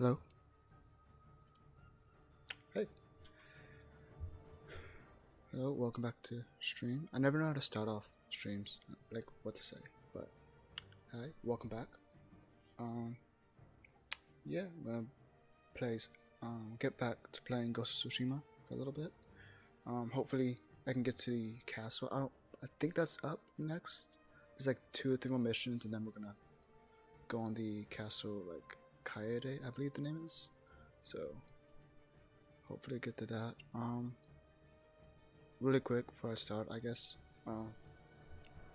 Hello? Hey. Hello, welcome back to stream. I never know how to start off streams, like what to say, but hi, welcome back. Um, yeah, I'm gonna play, um, get back to playing Ghost of Tsushima for a little bit. Um, hopefully I can get to the castle. I don't, I think that's up next. There's like two or three more missions, and then we're gonna go on the castle, like Kaede, I believe the name is. So hopefully get to that. Um, really quick before I start, I guess. Uh,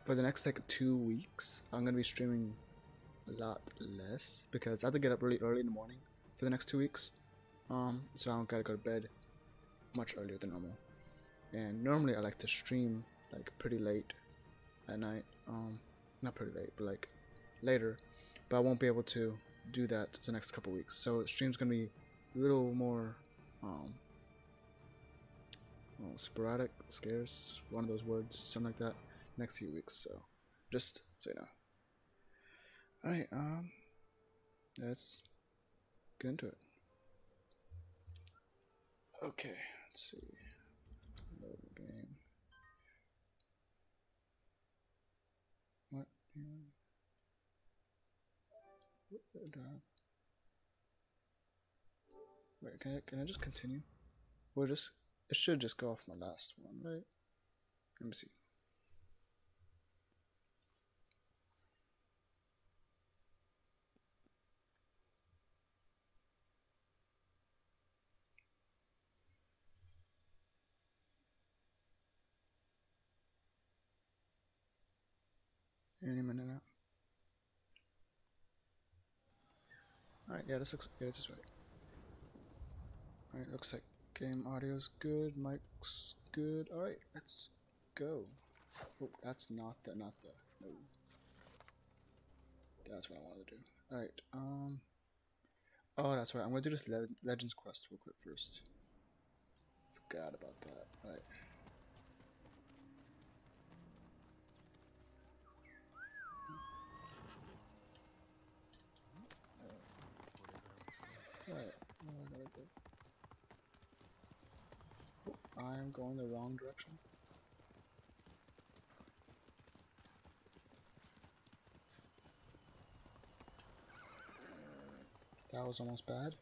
for the next like two weeks, I'm gonna be streaming a lot less because I have to get up really early in the morning for the next two weeks. Um, so I don't gotta go to bed much earlier than normal. And normally I like to stream like pretty late at night. Um, not pretty late, but like later. But I won't be able to do that the next couple weeks. So stream's gonna be a little more um, well, sporadic, scarce, one of those words, something like that, next few weeks. So just so you know. Alright, um, let's get into it. Okay, let's see. Load the game. What? What did I- Wait, can I, can I just continue? We'll just, it should just go off my last one, right? Let me see. Any minute now. Yeah, this looks, yeah, this is right. Alright, looks like game audio's good, mic's good. Alright, let's go. Oh, that's not the, not the, no. That's what I wanted to do. Alright, um. Oh, that's right. I'm gonna do this Le Legends quest real quick first. Forgot about that. Alright. I am going the wrong direction. That was almost bad.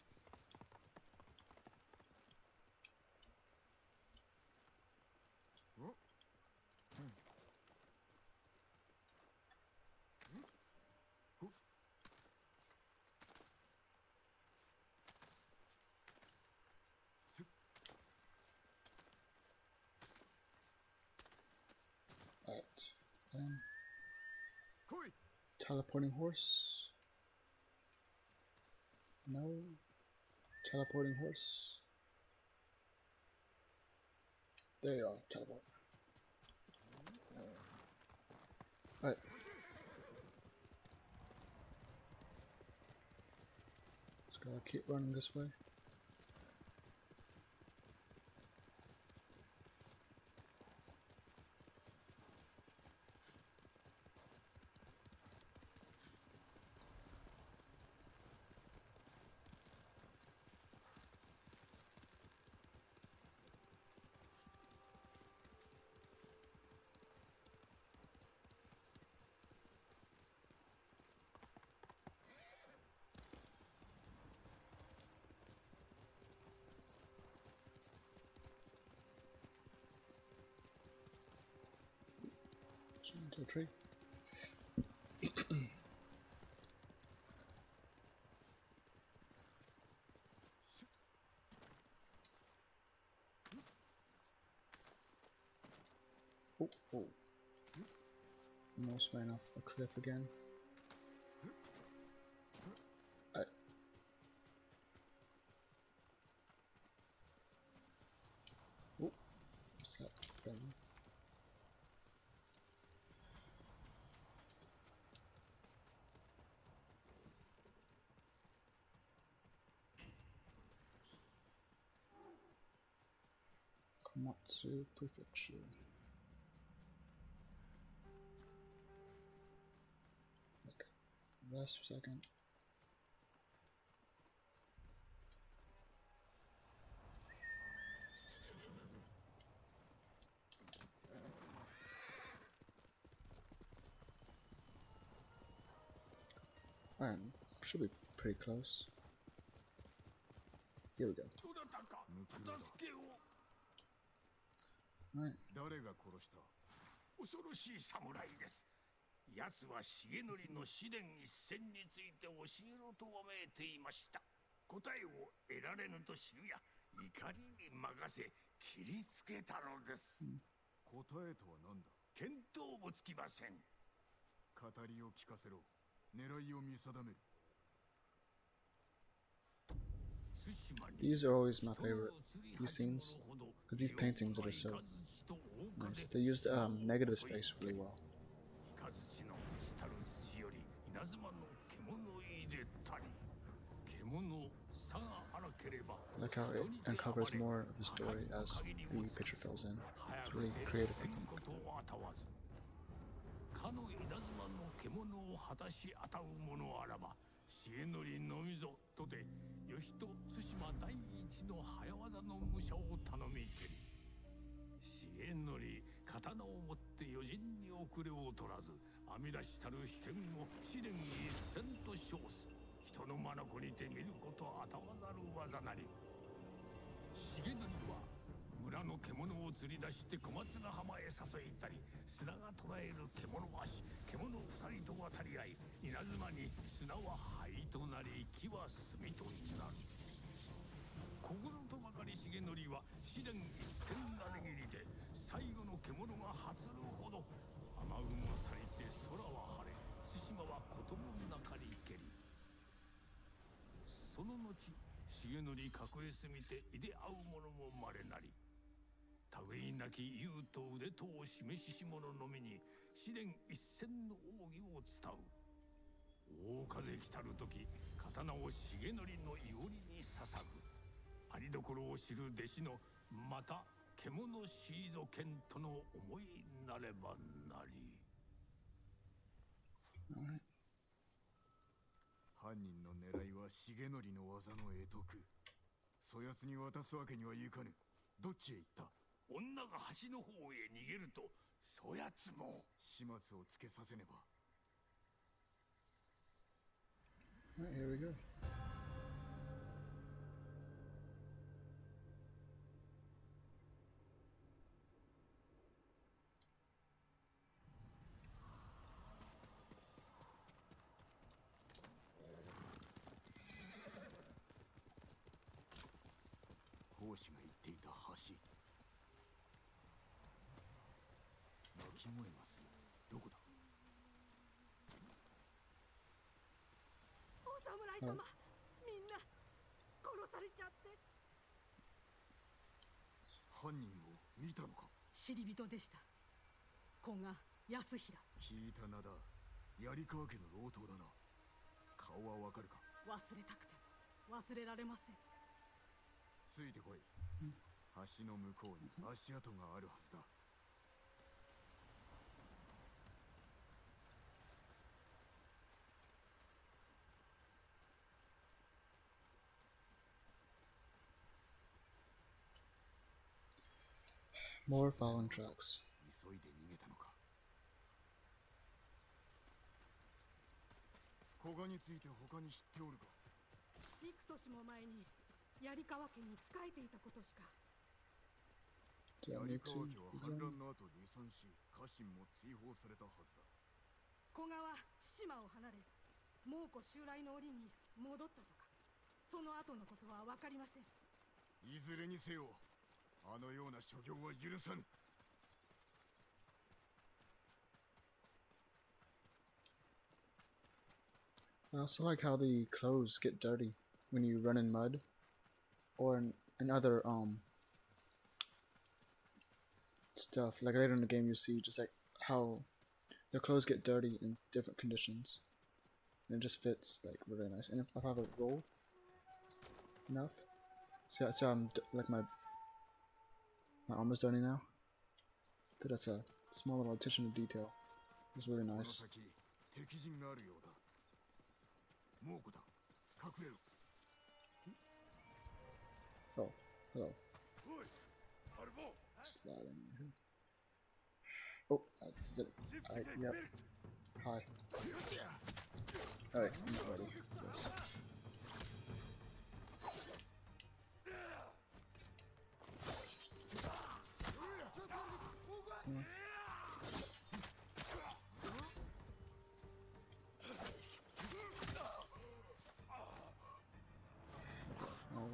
Alright. Then teleporting horse. No. Teleporting horse. There you are, teleport. Alright. Just gotta keep running this way. A tree. oh, oh. Almost ran off a cliff again. Komatsu Prefecture. Okay, last a second. Alright, should be pretty close. Here we go. 誰が殺した？恐ろしい侍です。奴は重則の試練一戦について教えろとわめいていました。答えを得られぬと知るや怒りに任せ切りつけたのです、答えとは何だ？見当もつきません。語りを聞かせろ。狙いを見定める。These are always my favorite, these scenes, because these paintings are so nice. They used um, negative space really well. 雷の朽ちたる土より稲妻の獣いでたり獣さが荒ければ like how it uncovers more of the story as the picture fills in. It's really creative technique. ことをあたわずかの稲妻の獣を果たしあたう者あらば重則のみぞとて義と対馬第一の早業の武者を頼みけり 重則刀を持って余人に遅れを取らず編み出したる秘剣を試練一戦と称す。人の眼にて見ることあたわざる技なり。重則は村の獣を釣り出して小松ヶ浜へ誘いたり砂が捕らえる獣足獣二人と渡り合い稲妻に砂は灰となり木は炭となる。心とばかり重則は試練一戦なねぎりで最後の獣が発るほど雨雲さりて空は晴れ対馬はこともなかりけり。その後重則隠れすみていで会う者もまれなり。類いなき勇と腕とを示しし者のみに試練一戦の奥義を伝う。大風来たる時刀を重則のいおりに捧ぐ。ありどころを知る弟子のまた獣シーゾ剣との思いになればなり。Alright. 犯人の狙いは重則の技の得得そやつに渡すわけにはいかぬ。どっちへ行った？女が橋の方へ逃げるとそやつも。始末をつけさせねば。Alright, 講師が言っていた橋。鳴き声がする。どこだ？お侍様、みんな殺されちゃって。犯人を見たのか？知り人でした。古賀康平。聞いた名だ。槍川家の老頭だな。顔はわかるか？忘れたくても忘れられませんついてこい。橋の向こうに足跡があるはずだ。More fallen tracks. 急いで逃げたのか。古賀について他に知っておるか。幾年も前に槍川家に仕えていたことしか Do I 槍 need 川 to 家は反乱の後離散し家臣も追放されたはずだ古賀は対馬を離れ猛虎襲来の折に戻ったとかその後のことは分かりませんいずれにせよあのような所業は許さぬ I also like how the clothes get dirty when you run in mud or in, in other um stuff. Like later in the game, you see just like how the clothes get dirty in different conditions, and it just fits like really nice. And if I have it rolled enough, so so I'm d- like my my arm is dirty now. So that's a small little attention to detail. It's really この nice. 先敵陣があるようだ猛虎だ隠れろ Hello. Slide on here. Oh, I did it. I, yep. Hi. Alright, I'm ready for this.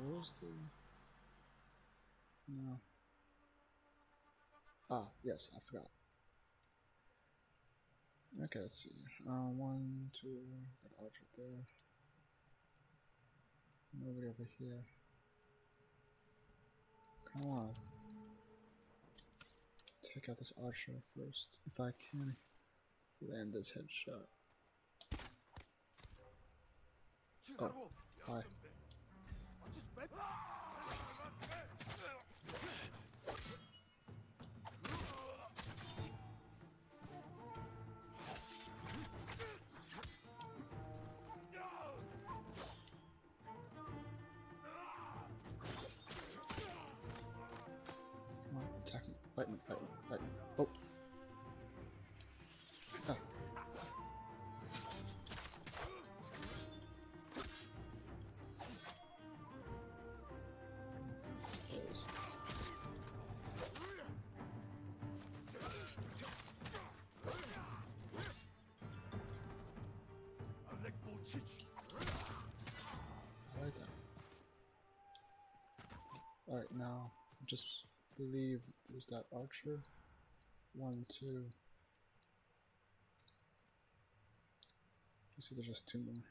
Where's the... No. Ah, yes, I forgot. Okay, let's see. Uh, one, two, got Archer there. Nobody over here. Come on. Take out this Archer first, if I can land this headshot. Oh, hi. Alright then. Alright, now just believe was that archer. One, two. You see, there's just two more.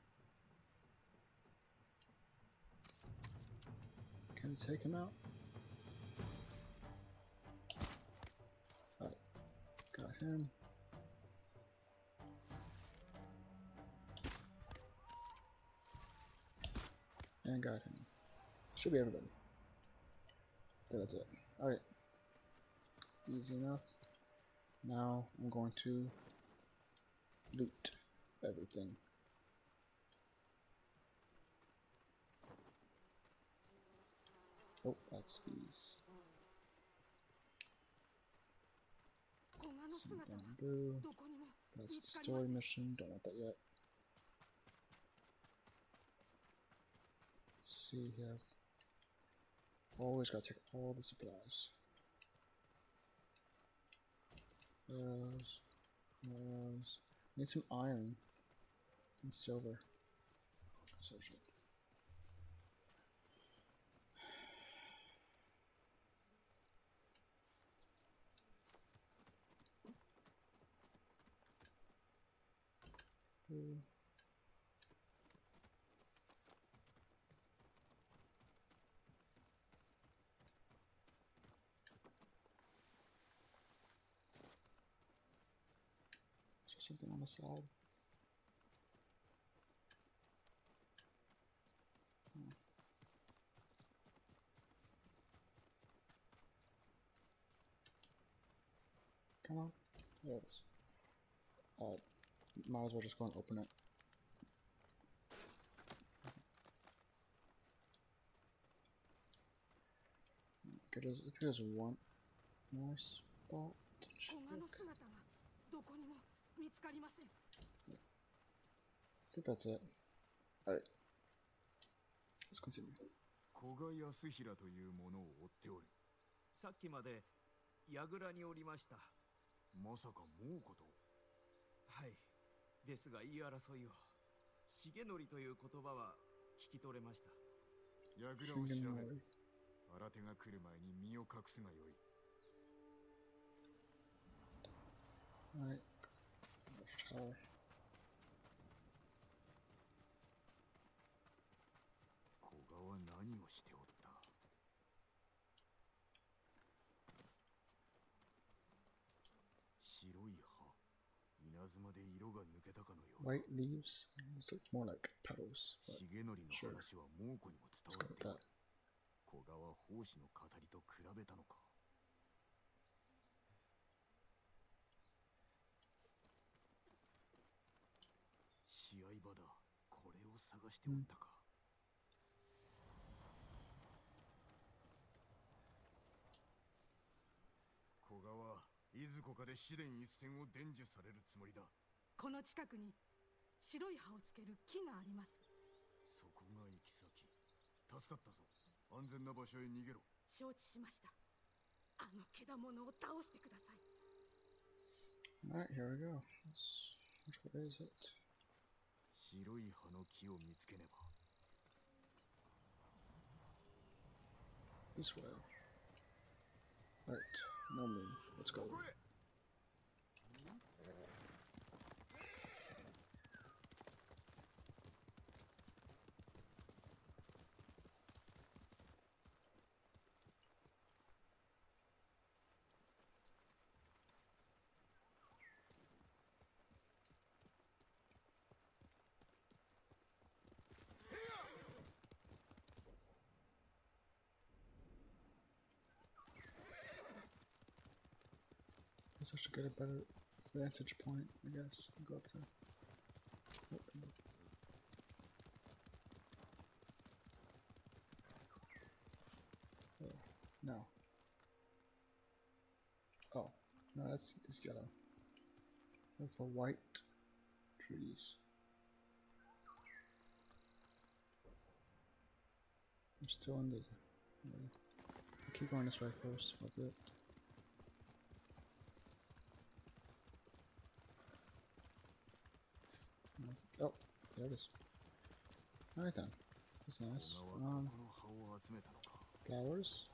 Can you take him out? Alright, got him. Should be everybody. That's it. Alright. Easy enough. Now I'm going to loot everything. Oh, that's these. Some bamboo. That's the story mission. Don't want that yet. Let's see here. Always gotta take all the supplies. Arrows. Arrows. Need some iron. And silver. So shit. Ooh. Hmm. something on the side. Hmm. Come on. There it is. Uh, might as well just go and open it. I think there's one more spot. Check. 見つかりません I think that's it. Alright. Let's continue. 古賀康平というものを追っておるさっきまで櫓におりましたまさか猛虎と？はいですが言い争いを重則という言葉は聞き取れました櫓を調べ Shingenori. る新手が来る前に身を隠すがよいはい 葉稲妻で色が抜けたかのようだ White leaves. This looks more like petals. But 重則の Sure. 話は猛虎にも let's 伝 go わっ with てい that. る古賀は奉仕の語りと比べたのか 試合場だ。これを探しておったか、古賀はいずこかで試練一戦を伝授されるつもりだ。この近くに白い葉をつける木があります。そこが行き先。助かったぞ。安全な場所へ逃げろ。承知しました。あのけだものを倒してください。Alright, here we go. Let's, which way is it? 白い葉の木を見つけねば This way. Alright, no moon. Let's go. これ Guess I should get a better vantage point, I guess. Go up there. Oh, no. Oh, no. That's, that's yellow. Look for white trees. I'm still in the. I'll keep going this way first for a bit. Oh, there it is. Alright then. That's nice. Um, flowers.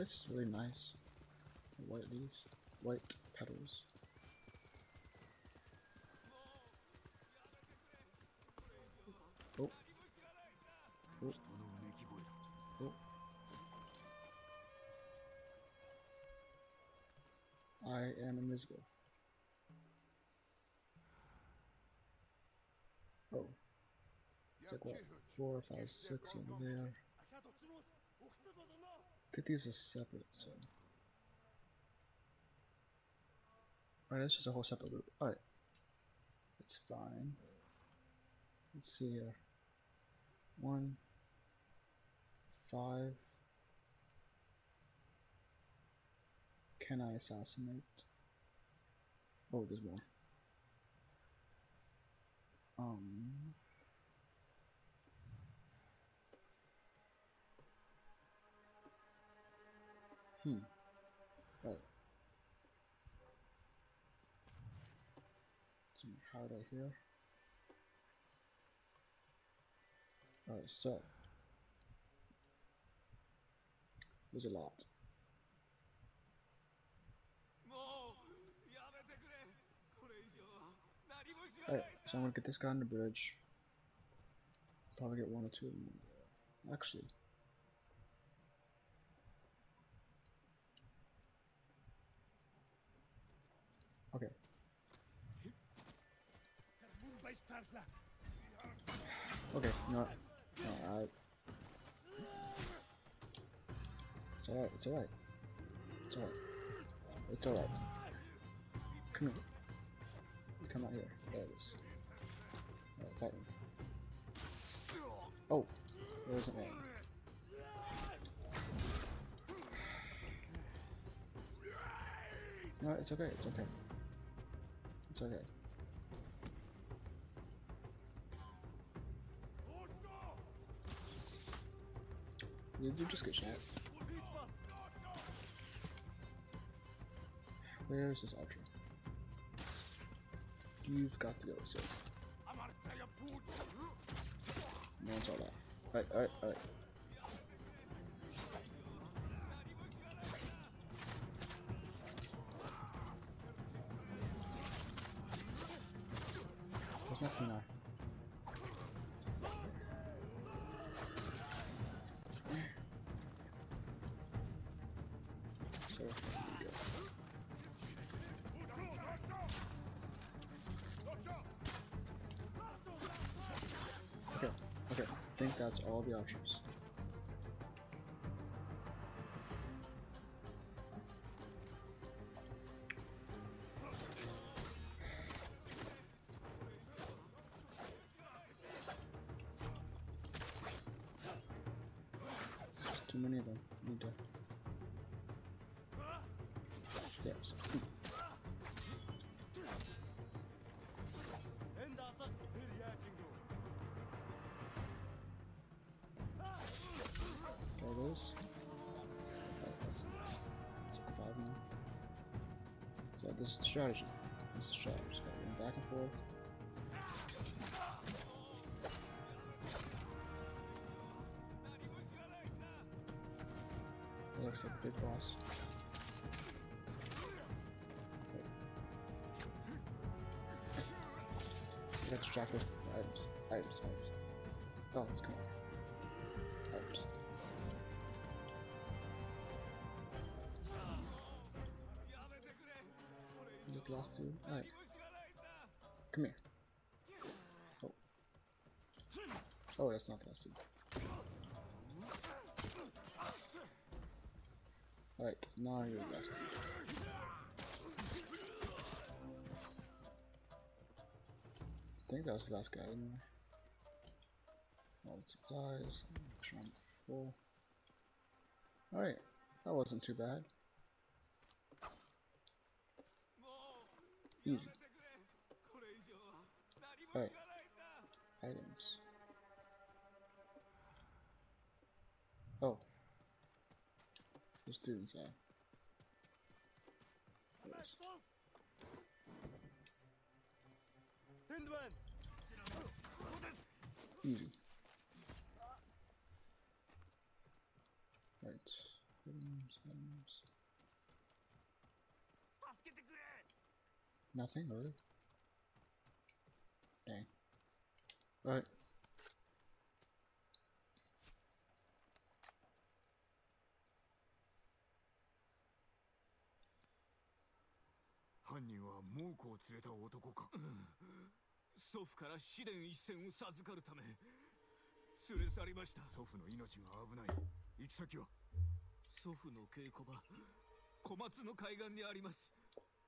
This is really nice. White leaves, white petals. 人のうめき声だ Oh. I am invisible. Oh. It's like what? Four, five, six over there. I think these are separate, so. Alright, that's just a whole separate route. Alright. It's fine. Let's see here. One, five. Can I assassinate? Oh, there's more. Um. Hmm. Right. Some powder here. Alright, so. was a lot. Alright, so I'm gonna get this guy on the bridge. Probably get one or two of them. Actually. Okay. Okay, no, no, I alright, it's alright. It's alright. It's alright. Come here. Come out here. There it is. Alright, fight me. Oh, there isn't one. No, it's okay, it's okay. It's okay. Did you just get shot? Where is this archer? You've got to go, sir. No one saw that. Alright, alright, alright. That's all the archers. This is the strategy. This is the strategy. Just gotta run back and forth. That looks like a big boss. Wait. Distracted. Items. Items. Items. Oh, let's come the last two? Alright. Come here. Oh. Oh, that's not the last two. Alright, now you're the last. I think that was the last guy anyway. All the supplies. Alright, that wasn't too bad. Easy. Alright. Items. Oh. There's two inside. Is. Easy. Nothing, really? Dang. Alright. 犯人は猛虎を連れた男か祖父から試練一戦を授かるため連れ去りました祖父の命が危ない行き先は？祖父の稽古場小松の海岸にあります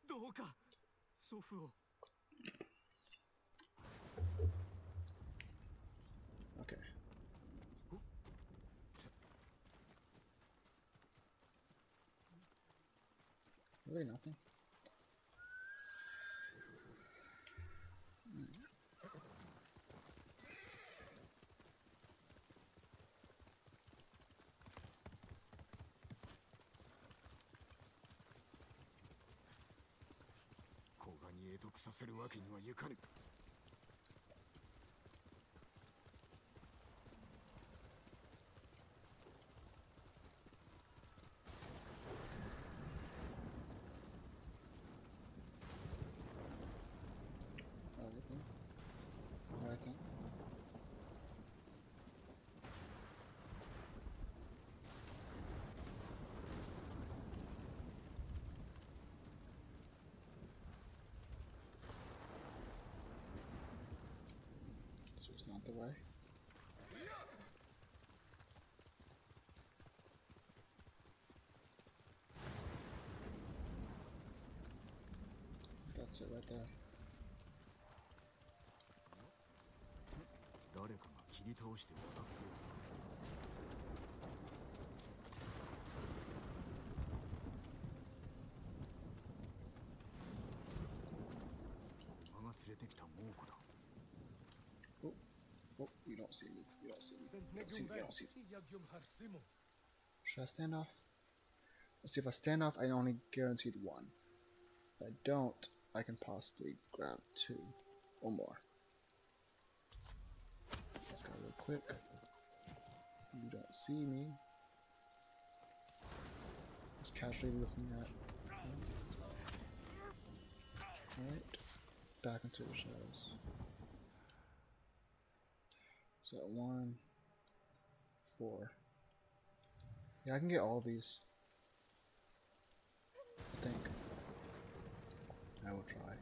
どうか祖父を Okay. Really nothing. させるわけにはいかぬ。was not the way. That's it right there. 誰かが切り倒して渡っている Don't see me. You don't see me. You don't see me. You don't see me. Should I stand off? Let's see if I stand off, I only guaranteed one. If I don't, I can possibly grab two or more. Let's go real quick. You don't see me. Just casually looking at. Alright. Back into the shadows. So one, four. Yeah, I can get all these. I think. I will try.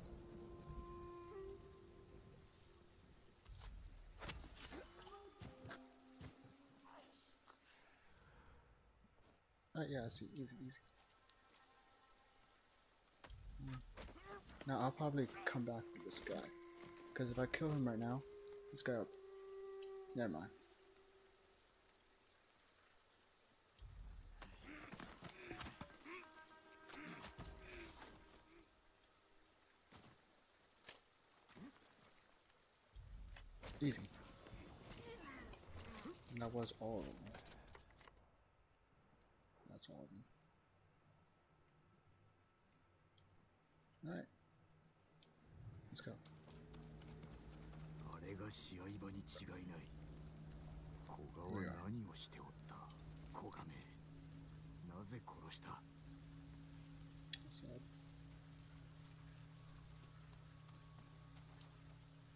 Alright, yeah, I see. Easy, easy. Now, I'll probably come back to this guy. Because if I kill him right now, this guy will... Never mind. Easy. And that was all of them. That's all of them. Alright. Let's go. 古賀は何をしておった？古賀めなぜ殺した？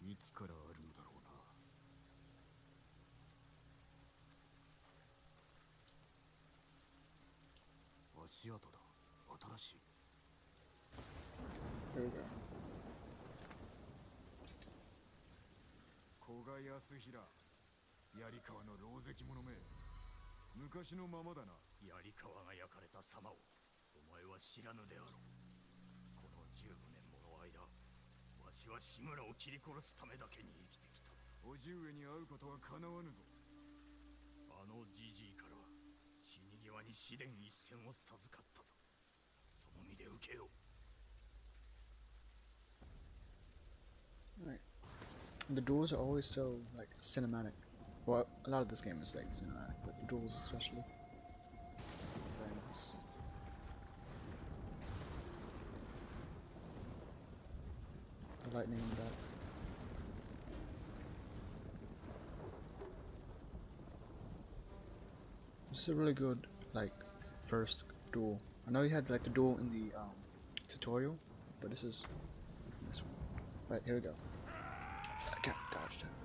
いつからあるのだろうな？足跡だ。新しい。Here we go. 古賀康平槍川の狼藉者め。昔のままだな。槍川が焼かれた様をお前は知らぬであろう。この15年もの間わしは志村を切り殺すためだけに生きてきた。叔父上に会うことはかなわぬぞ。あのじじいから死に際に試練一戦を授かったぞ。その身で受けよう。Alright. The duels are always so like cinematic. Well, a lot of this game is like cinematic, but the duels especially. Very nice. The lightning in that. This is a really good like first duel. I know you had like the duel in the um, tutorial, but this is this one. Right, here we go. I can't dodge that.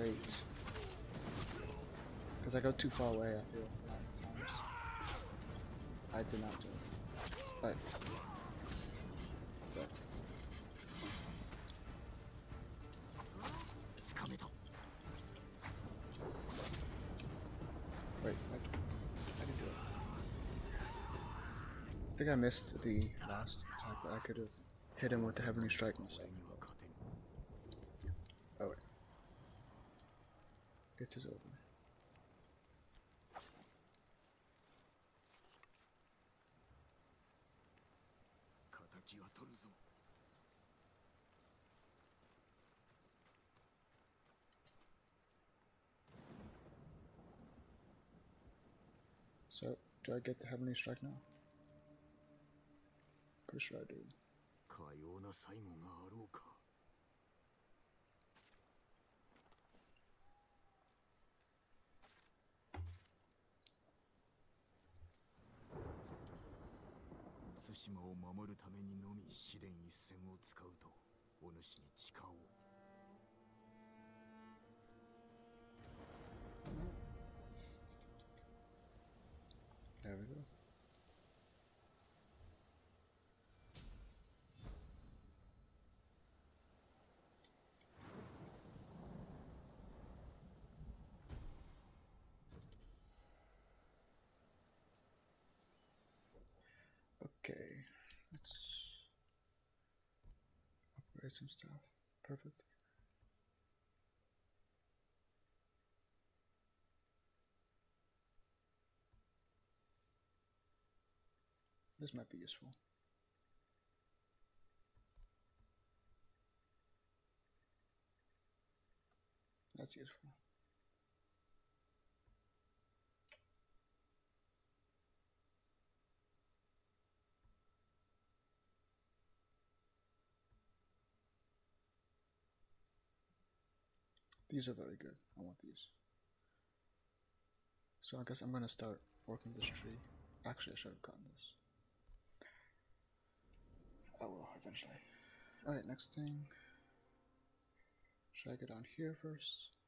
great. Because I go too far away, I feel, a lot of times. I did not do it. But... But... Wait, I, I can do it. I think I missed the last attack that I could have hit him with the Heavenly Strike missile. It is over. – 敵は取るぞ So, do I get the Heavenly Strike now? Pretty sure I do. かような最後があろうか 島を守るためにのみ試練一戦を使うとお主に誓おう There we go. Okay, let's upgrade some stuff. Perfect. This might be useful. That's useful. These are very good. I want these. So I guess I'm gonna start working this tree. Actually, I should have gotten this. I will eventually. Alright, next thing. Should I here first? Here first.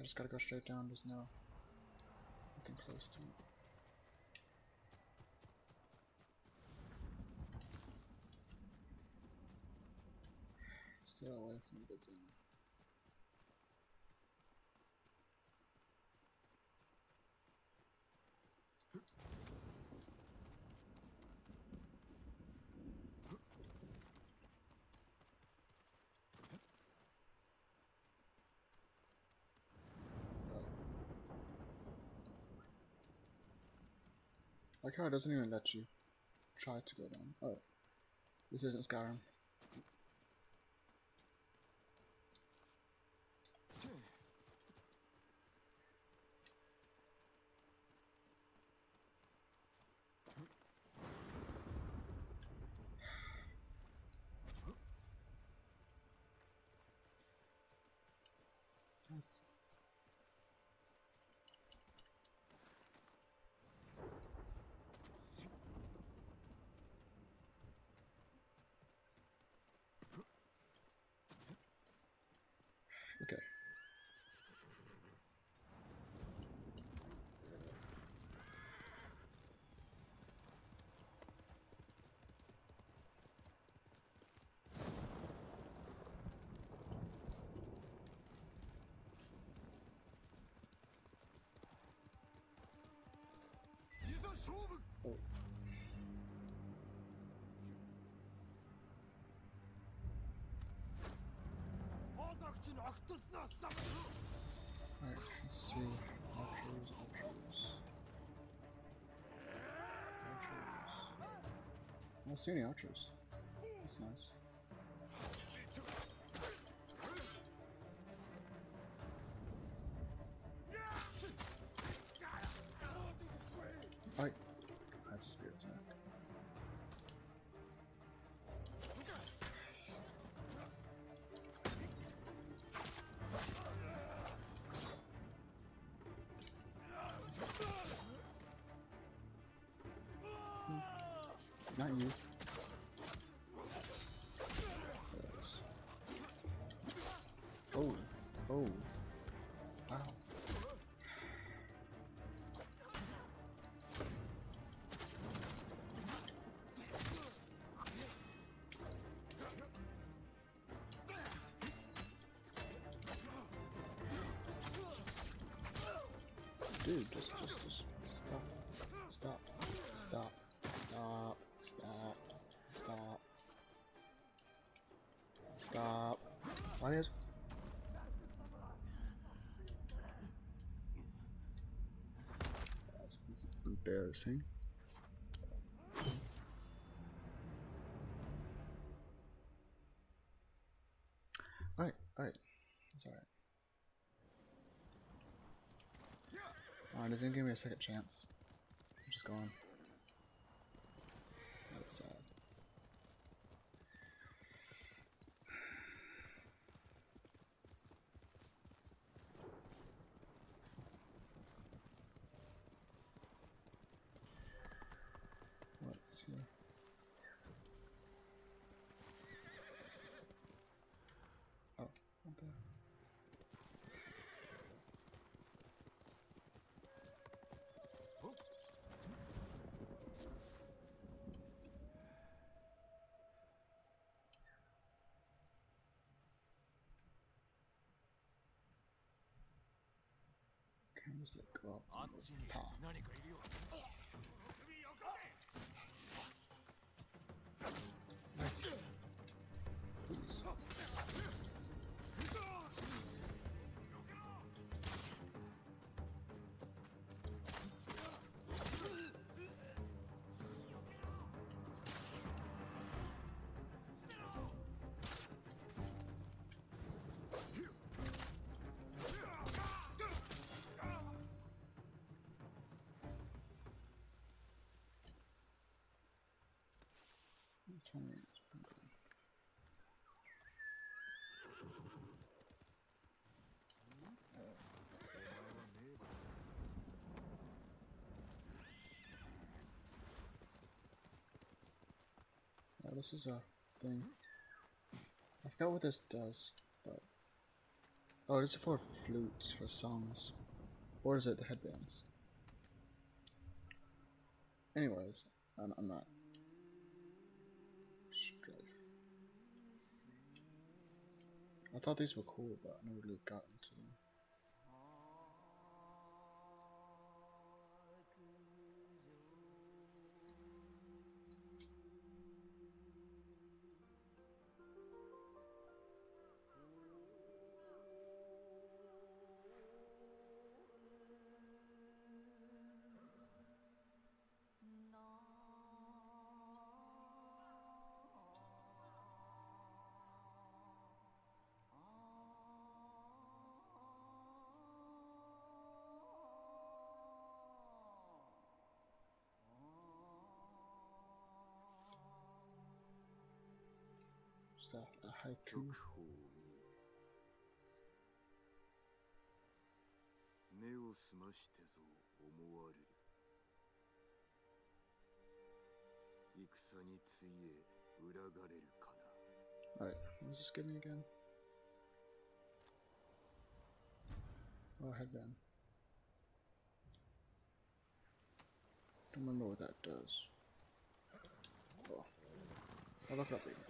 I just gotta go straight down. There's no nothing close to it. Stay away from the thing. Like how it doesn't even let you try to go down. Oh, this isn't Skyrim. Okay. Oh. Let's see. Archers. I don't see any archers. Dude, just, just, just stop, stop, stop, stop, stop, stop, stop. Why is? That's embarrassing. It doesn't give me a second chance. I'm just going. していくわ。Twenty. Yeah, this is a thing. I forgot what this does, but Oh, this is for flutes, for songs. Or is it the headbands? Anyways, I'm, I'm not. I thought these were cool, but I never really got into them. stuff, the haiku. Alright, what's this give again? Oh, headband. Don't remember what that does. Oh. I'll look it up later.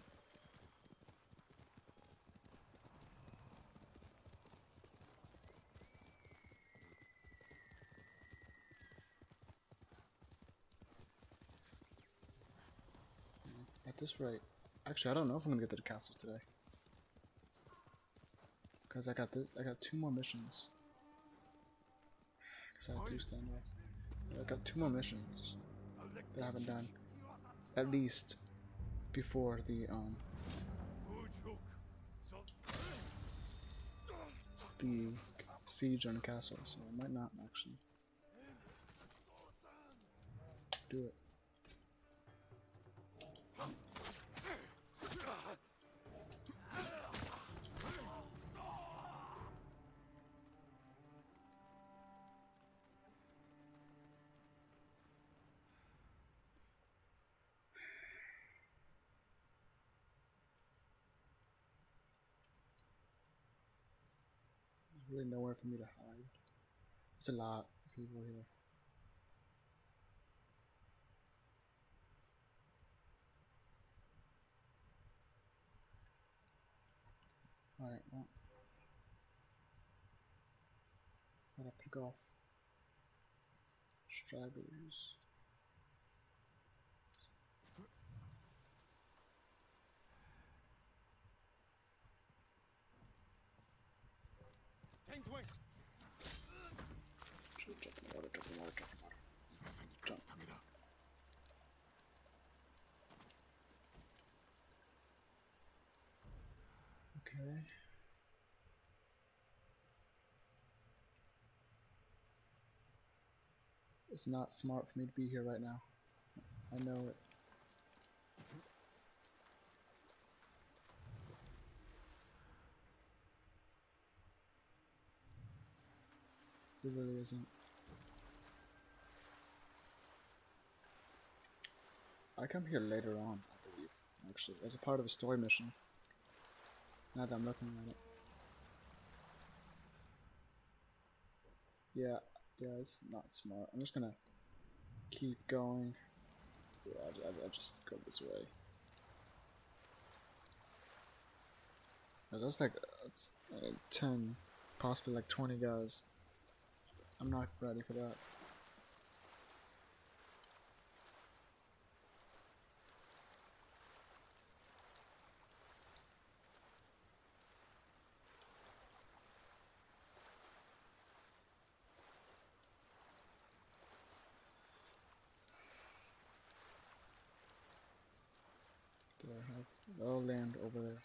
At this rate, actually, I don't know if I'm gonna get to the castle today. Cause I got this, I got two more missions. Cause I have two standoff. I got two more missions that I haven't done. At least before the um the siege on the castle, so I might not actually do it. Really nowhere for me to hide. There's a lot of people here. Alright, well. Gotta pick off stragglers. Water, water, water. Okay. It's not smart for me to be here right now. I know it. It really isn't. I come here later on, I believe, actually, as a part of a story mission. Now that I'm looking at it. Yeah, yeah, it's not smart. I'm just gonna keep going. Yeah, I, I, I just go this way. That's like, uh, that's like 10, possibly like 20 guys. I'm not ready for that. I land over there.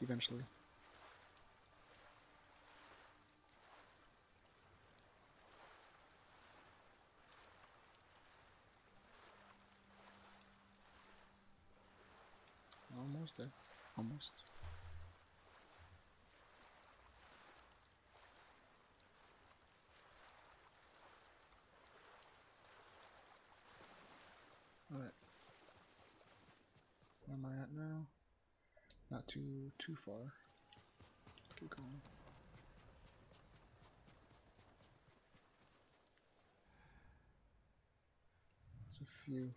Eventually. Almost there. Almost. Alright. Where am I at now? Not too too far. Keep going. There's a few.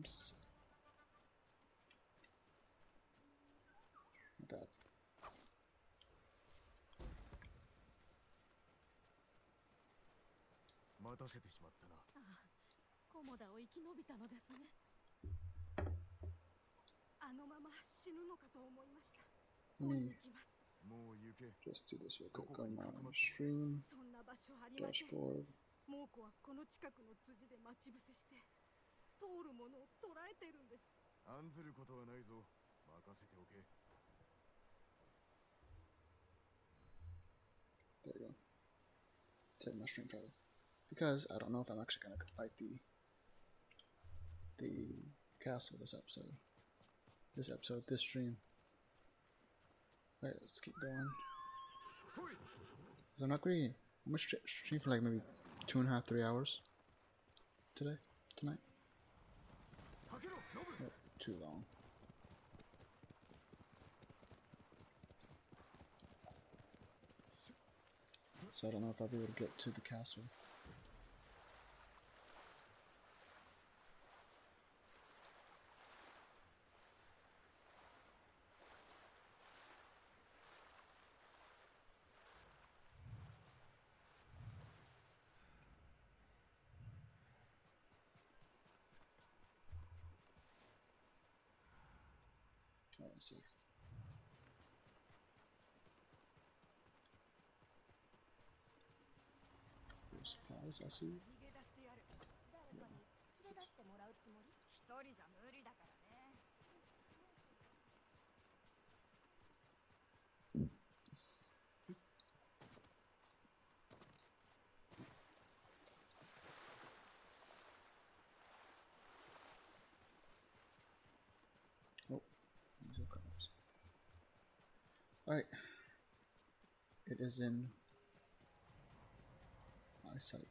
items. Not bad. Komoda を生き延びたのですね。あのまま死ぬのかと思いました。Mm. Just do this real quick on my own stream. Dashboard. 猛虎はこの近くの辻で待ち伏せして通るものを捕らえてるんです案ずることはないぞ任せておけ There you go. Take my stream title. Because I don't know if I'm actually gonna fight the the castle this episode. This episode, this stream. Alright, let's keep going. 来い So I'm not going to I'm gonna stre- stream for like maybe two and a half, three hours today, tonight. Too long. So I don't know if I'll be able to get to the castle. Alright, let's see. Full supplies, I see. 逃げ出してやる誰かに連れ出してもらうつもり一人じゃ Alright. It is in my sight.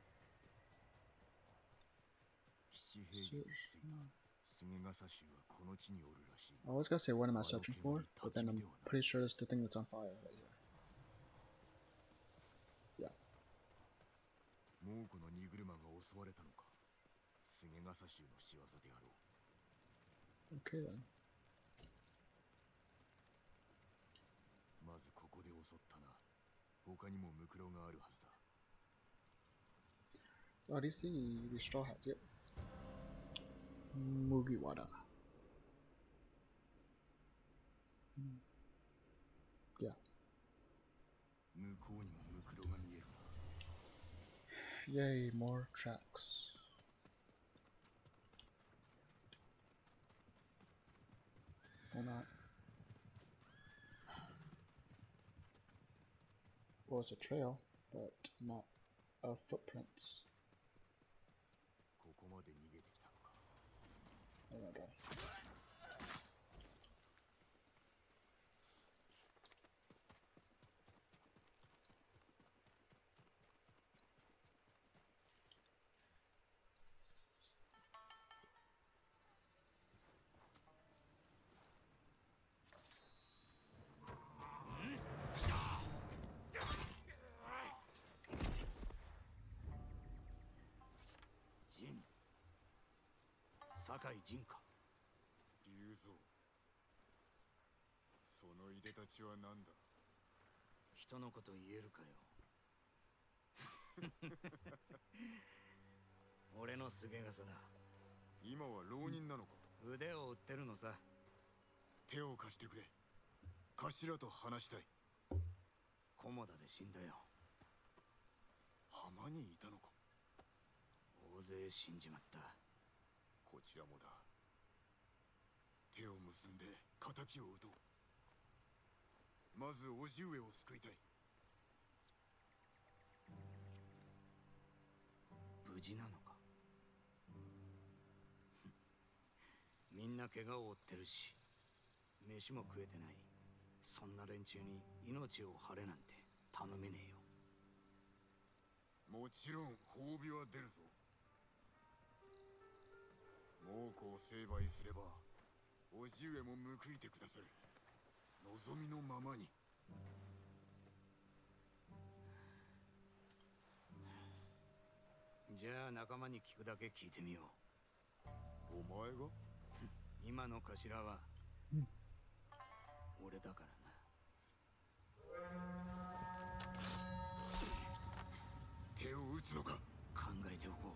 騎士兵器についた菅笠衆はこの地におるらしい I was gonna say what am I searching for, but then I'm pretty sure it's the thing that's on fire right here. Yeah. 猛虎の荷車が襲われたのか菅笠衆の仕業であろう Okay then. 他にもムクロがあるはずだ Oh, these the the straw hats. Yep. Mugiwara. Hmm. Yeah. 向こうにもムクロが見えるな Yay, more tracks. Or not. Was a trail, but not of footprints. Oh my god. 酒井陣か龍蔵そのいでたちは何だ？人のこと言えるかよ。俺のすげ傘だ。今は浪人なのか？腕を売ってるのさ。手を貸してくれ。頭と話したい。菰田で死んだよ。浜にいたのか？大勢死んじまったこちらもだ。手を結んで敵を討とう。まず叔父上を救いたい。無事なのか？みんな怪我を負ってるし飯も食えてない。そんな連中に命を張れなんて頼めねえよ。もちろん褒美は出るぞ猛虎を成敗すれば叔父上も報いてくださる。望みのままに。じゃあ仲間に聞くだけ聞いてみよう。お前が？今の頭は俺だからな。手を打つのか？考えておこ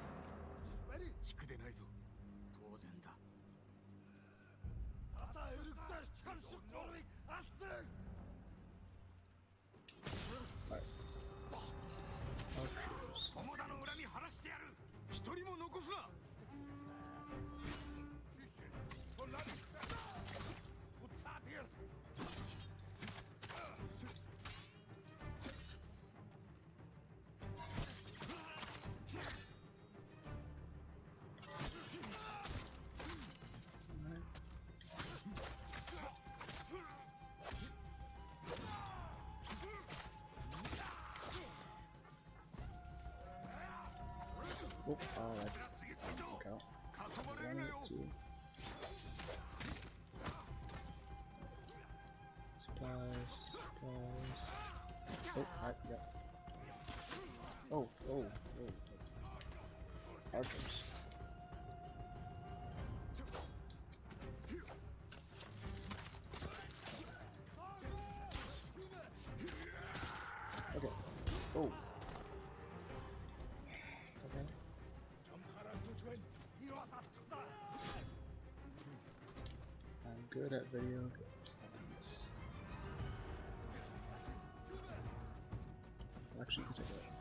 Oh, uh, I, out. One, two. Supplies, supplies. Oh, I, yeah. Oh, oh, oh. Okay. Video. Actually, you can take it.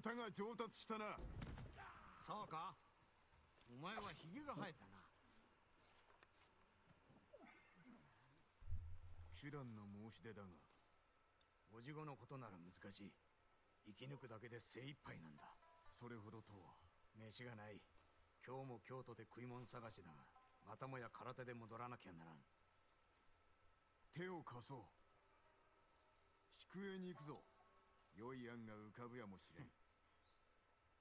型が上達したな。そうか。お前はヒゲが生えたな。手段の申し出だが。おじごのことなら難しい。生き抜くだけで精一杯なんだ。それほどとは。飯がない。今日も京都で食い物探しだが。またもや空手で戻らなきゃならん。手を貸そう。宿営に行くぞ。良い案が浮かぶやもしれん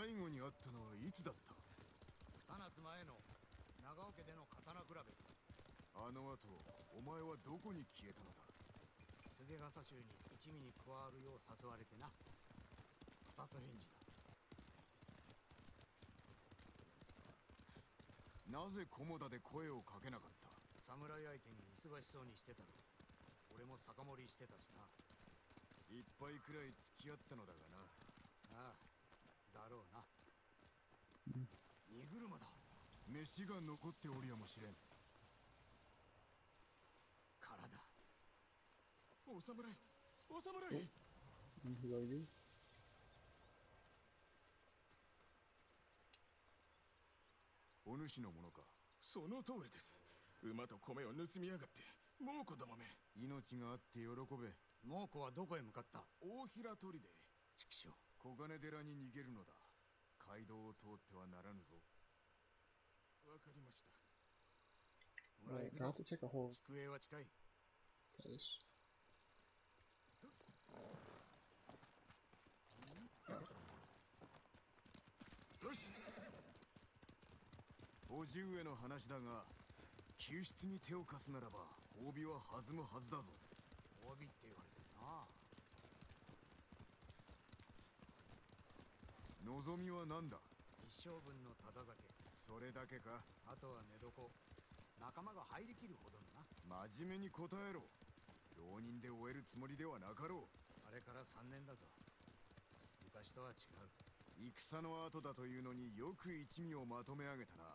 最後に会ったのはいつだった？二夏前の長尾家での刀比べ。あの後お前はどこに消えたのだ？菅笠衆に一味に加わるよう誘われてな。二つ返事だ。なぜ菰田で声をかけなかった？侍相手に忙しそうにしてたろ俺も酒盛りしてたしな。一杯くらい付き合ったのだがな。ああ。だろうな。荷車だ飯が残っておりやもしれん。体お侍お侍。And who are you? お主のものか。その通りです。馬と米を盗みやがって。猛虎どもめ。命があって喜べ。猛虎はどこへ向かった？大平砦で。畜生。小金寺に逃げるのだ街道を通ってはならぬぞ。わかりました。Right, have to take a 父上の話だが救出に手を貸すならば褒美は弾むはずだぞ。帯って言われてるな望みは何だ？一生分のただ酒。それだけか？あとは寝床。仲間が入りきるほどのな。真面目に答えろ。浪人で終えるつもりではなかろあれから3年だぞ。昔とは違う。う戦の後だというのによく一味をまとめ上げたな。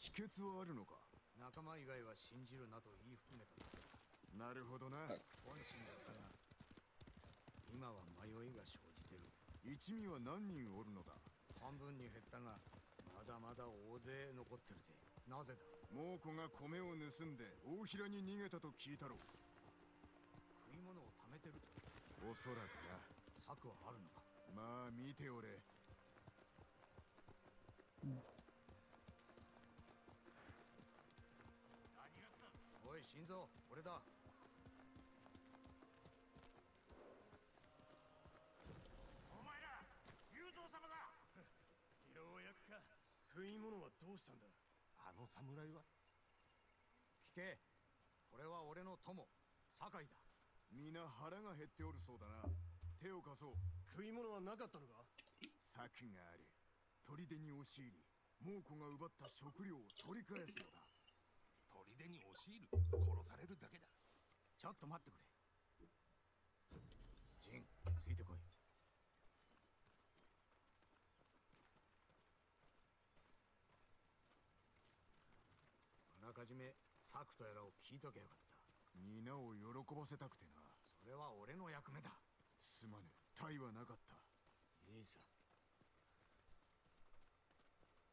秘訣はあるのか？仲間以外は信じるなと言い含めたんださ。なるほどな。はい本心だったが今は迷いが生じ一味は何人おるのだ？半分に減ったがまだまだ大勢残ってるぜ。なぜだ？猛虎が米を盗んで大平に逃げたと聞いたろ食い物を貯めてるおそらく策はあるのか？なまあ見ておれ。おい心臓俺だお前ら雄三様だようやくか食い物はどうしたんだ？あの侍は？聞け。これは俺の友。酒井だ。皆腹が減っておるそうだな。手を貸そう。食い物はなかったのか？策がある砦に押し入り。猛虎が奪った食料を取り返すのだ。砦に押し入る？殺されるだけだ。ちょっと待ってくれ。ジンついてこい らかじめ策とやらを聞いとけばよかった皆を喜ばせたくてなそれは俺の役目だすまぬ体はなかったいいさ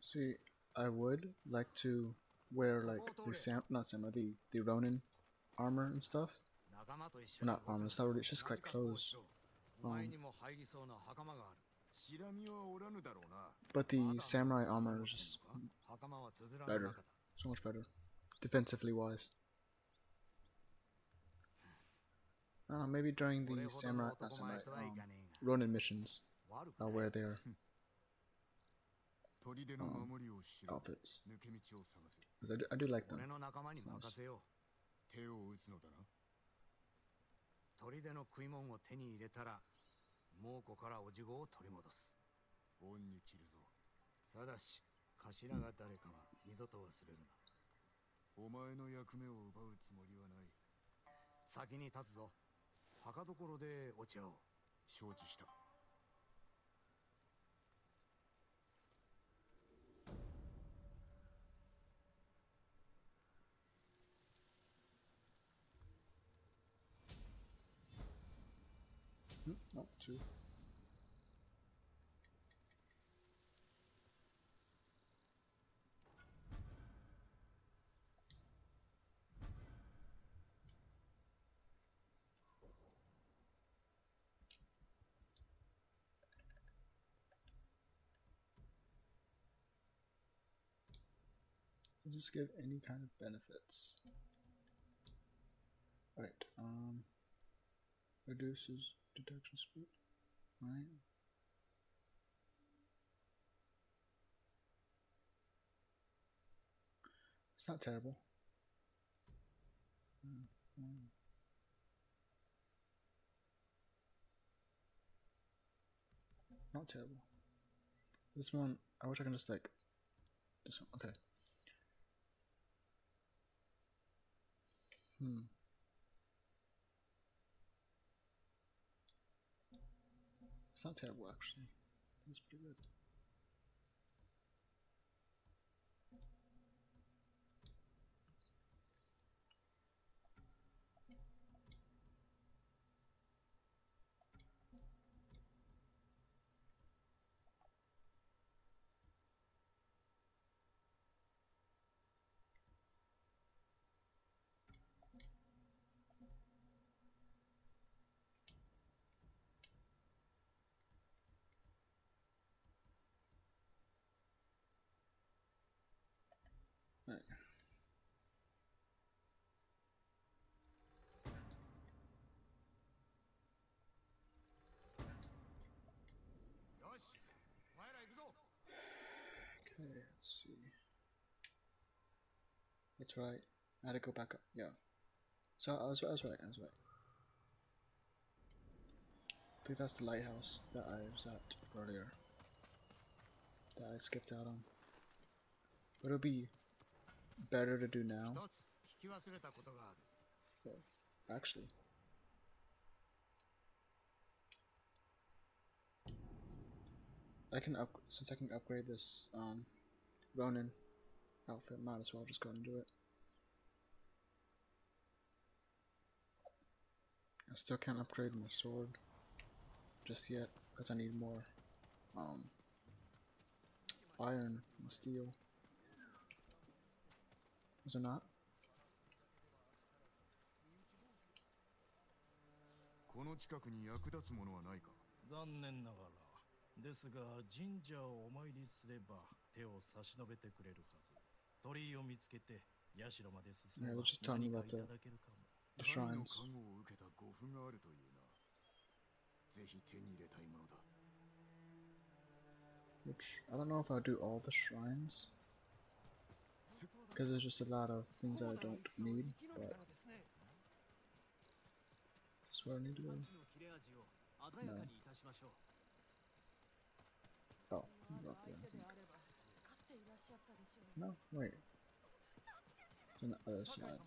See, I would like to wear like the sam not samurai, the the Ronin armor and stuff. 仲間と一緒 Well, not armor, it's not really, it's just 同 like じ格好を clothes. しろお前にも入りそうな袴があるシラミはおらぬだろうな But the まだ samurai まだ armor 持 is って just んのか袴はつづらの better, 中だ so much better, defensively wise. I don't know, maybe during 俺 the ほどの samurai, not 男前 samurai, とはい um, かねえ Ronin missions, が悪く I'll ない wear their 砦の守りをしろ outfits. 抜け道を探せ 'Cause I do, I do like 俺 them. の仲間に任せよ手を打つのだなう砦の食い物を手に入れたら猛虎からおじごを取り戻す恩に切るぞただし頭が誰かは二度と忘れるな お前の役目を奪うつもりはない。先に立つぞ。墓所でお茶を。承知した。Hmm, No, two. Does this give any kind of benefits? Alright, um reduces detection speed. Right. It's not terrible. Not terrible. This one, I wish I can just like, this one, okay. Hmm. It's not terrible actually. It's pretty good. Right. Okay, Let's see. That's right. I had to go back up. Yeah. So I was, I was right. I was right. I think that's the lighthouse that I was at earlier. That I skipped out on. But it'll be better to do now. Yeah, actually. I can up since I can upgrade this um Ronin outfit, might as well just go and do it. I still can't upgrade my sword just yet because I need more um iron and steel. Is there not? この近くに役立つものはないか残念ながらですが神社をお参りすれば 手を差し伸べてくれるはず鳥居を見つけて社まで進め Yeah, ば let's just tell me 何かいただけるかも The 神の shrines. 加護を受けた護符があるというなぜひ手に入れたいものだ Which I don't know if I'll do all the shrines because there's just a lot of things that I don't need. But that's what I need to do. の切れ味を鮮やかにいたしましょう Oh, not there. I think. No, wait. It's on the other side.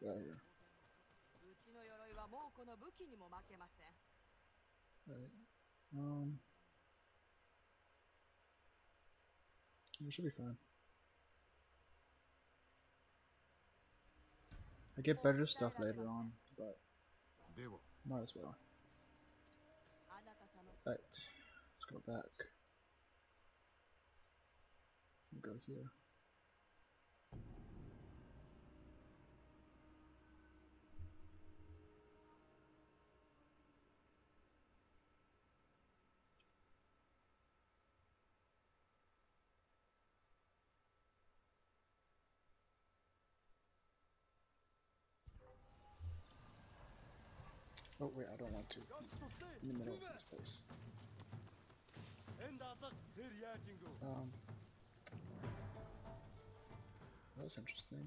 Right here. Right. Um. We should be fine. I get better stuff later on, but not as well. Right, let's go back. Go here. Oh wait, I don't want to. In the middle of this place. Um. That was interesting.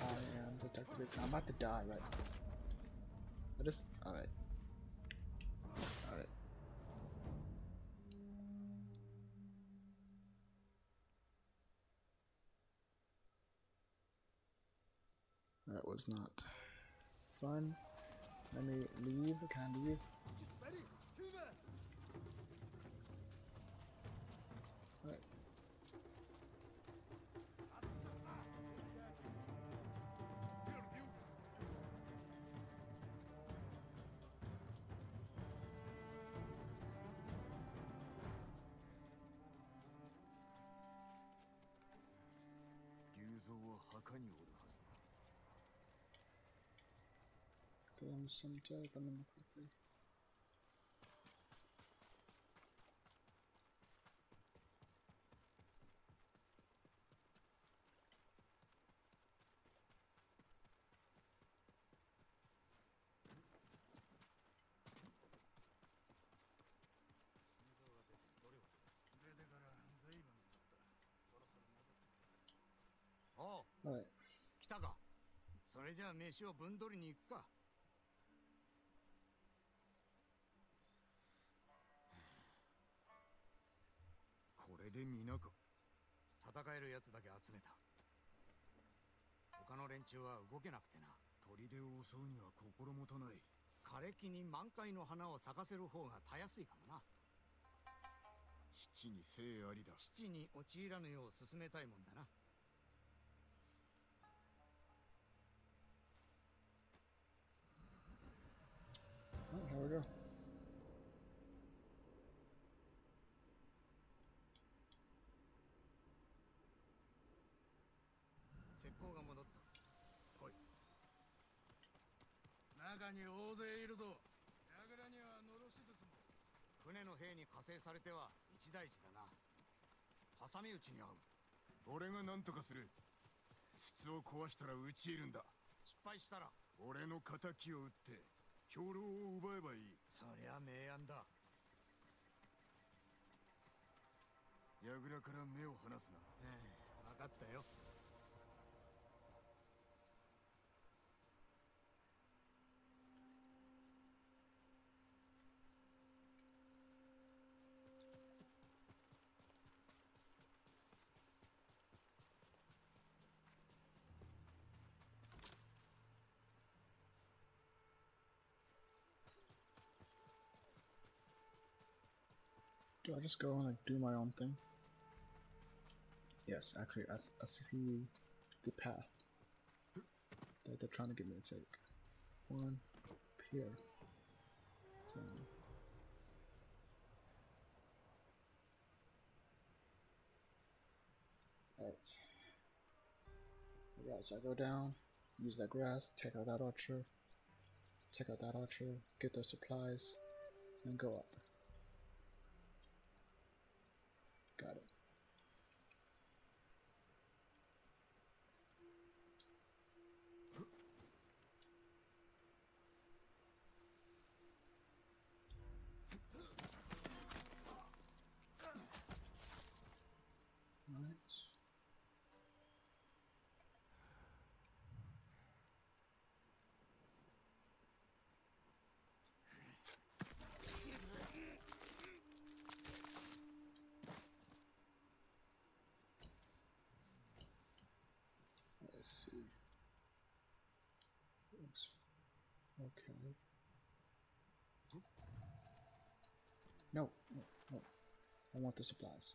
I am detective. I'm about to die right now. I just alright. Alright. That was not fun. Let me leave. Can I leave? którą się biorę, będę mógł naprawić. Right. 来たかそれじゃあ飯をぶんどりに行くかで皆か戦えるやつだけ集めた。他の連中は動けなくてな。砦を襲うには心もとない。枯れ木に満開の花を咲かせる方がたやすいかもな。七に生ありだ。七に陥らぬよう進めたいもんだな。Oh, here we go. 石膏が戻った来い中に大勢いるぞ。櫓にはのろしずつも。船の兵に加勢されては一大事だな。挟み撃ちに遭う。俺が何とかする。筒を壊したら討ち入るんだ。失敗したら俺の敵を撃って兵糧を奪えばいい。そりゃ明暗だ。櫓から目を離すな。ええ分かったよ Do I just go and like do my own thing? Yes, actually, I, I see the path that they're trying to get me to take. One here. So, Alright. So I go down, use that grass, take out that archer, take out that archer, get those supplies, and go up. Got it. Right. Let's see. Okay. No, no, no. I want the supplies.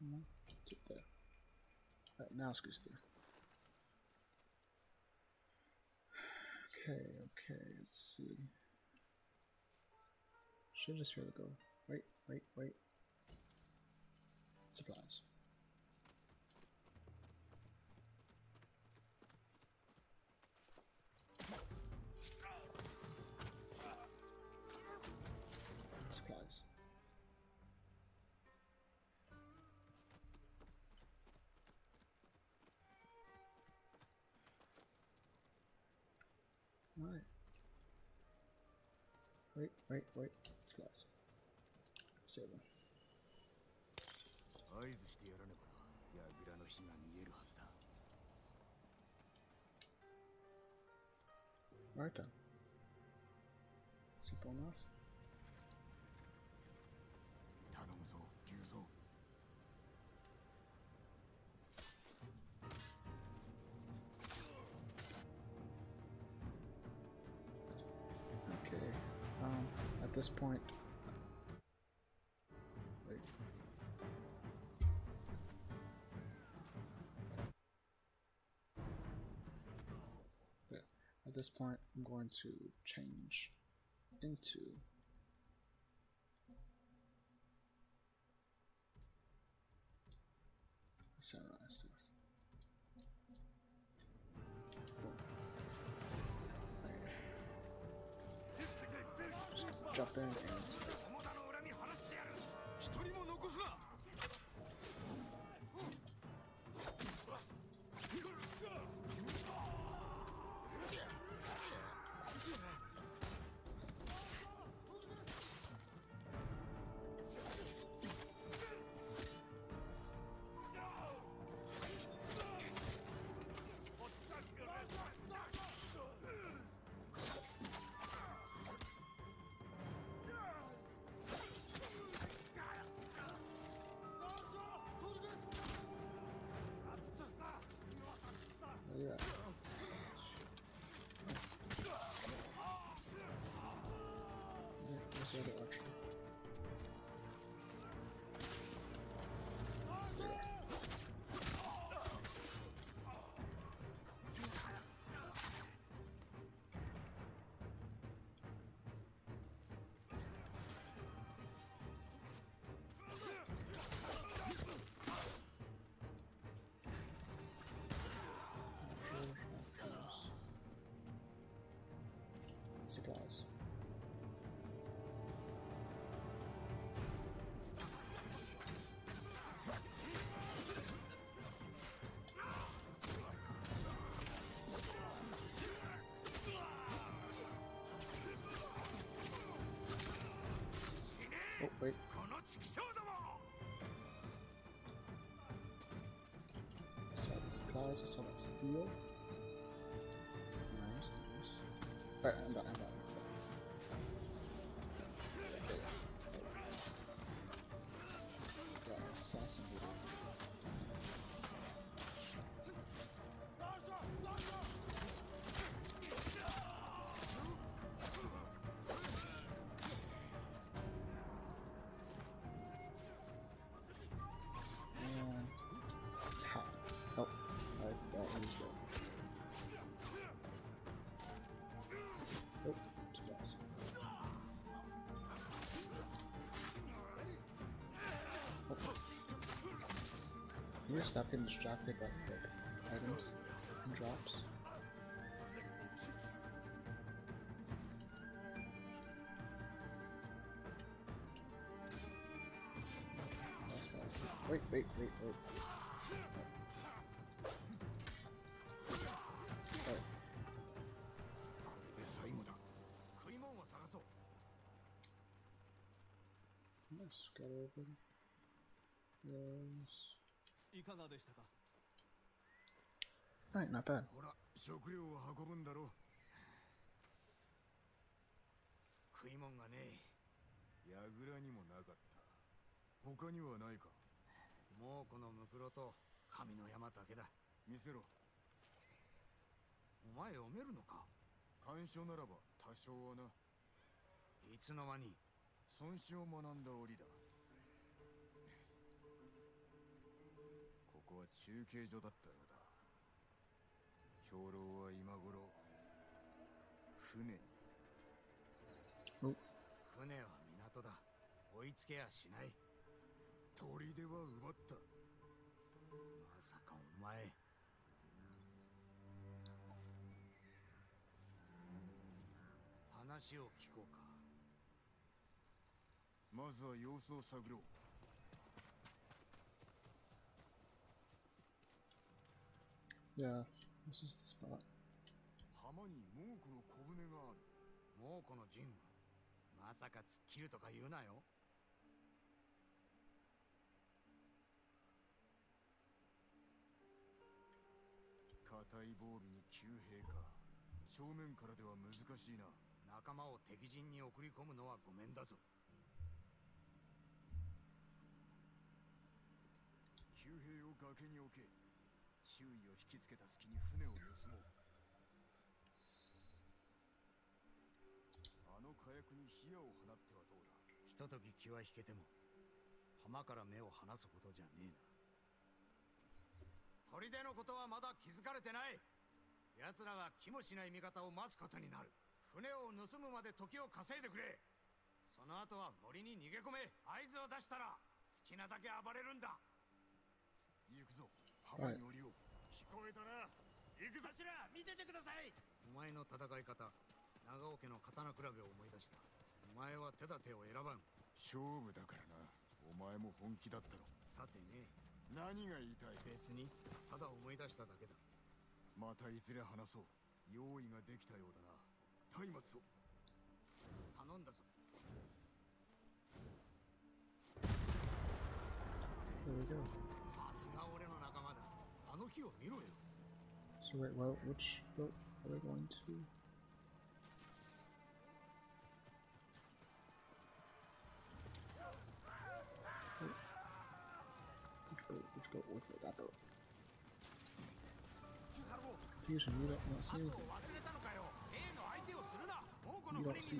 No, get there. Alright, now squeeze through. Okay, okay, let's see. Should just be able to go. Wait, wait, wait. Supplies. Wait, wait, wait. Supplies. Save them. 合図してやらねばな櫓の火が見えるはずだ Alright then. Simple enough. 頼 This point. Wait. At this point, I'm going to change into. Samurai In and supplies. Oh, wait. So the supplies are some steel. Alright, I'm back, I'm back. You just stop getting distracted by step items and drops. Wait, wait, wait, wait. Let's get open. Yes. いかがでしたか？Alright, not bad. ほら食料を運ぶんだろ食い物がね櫓にもなかった。他にはないか。えもうこのムクロと神の山だけだ。見せろ。お前読めるのか？干渉ならば多少はな。いつの間に？孫子を学んだ折だ中継所だったようだ。兵糧は今頃船に。船は港だ。追いつけやしない。砦は奪った。まさかお前。話を聞こうか。まずは様子を探ろう Yeah, this is the spot. 浜に猛虎の小舟がある。もうこの陣まさか突っ切るとか言うなよ。硬い防備に旧兵か。正面からでは難しいな。仲間を敵陣に送り込むのはごめんだぞ。旧兵を崖に置け周囲を引きつけた隙に船を盗もうあの火薬に火矢を放ってはどうだひととき気は引けても浜から目を離すことじゃねえな砦のことはまだ気づかれてない奴らが気もしない味方を待つことになる船を盗むまで時を稼いでくれ。その後は森に逃げ込め。合図を出したら好きなだけ暴れるんだ。行くぞ浜に降りよう、聞こえたな。行くぞしら見ててください。お前の戦い方長尾家の刀比べを思い出した。お前は手立てを選ばん。勝負だからな。お前も本気だったろ。さてね。何が言いたい？別にただ思い出しただけだ。またいずれ話そう。用意ができたようだな。松明を。頼んだぞ。go. さす So wait, well, which boat are we going to? Oh. Which boat? Which boat? Which boat? That boat. You don't, not see anything. You don't see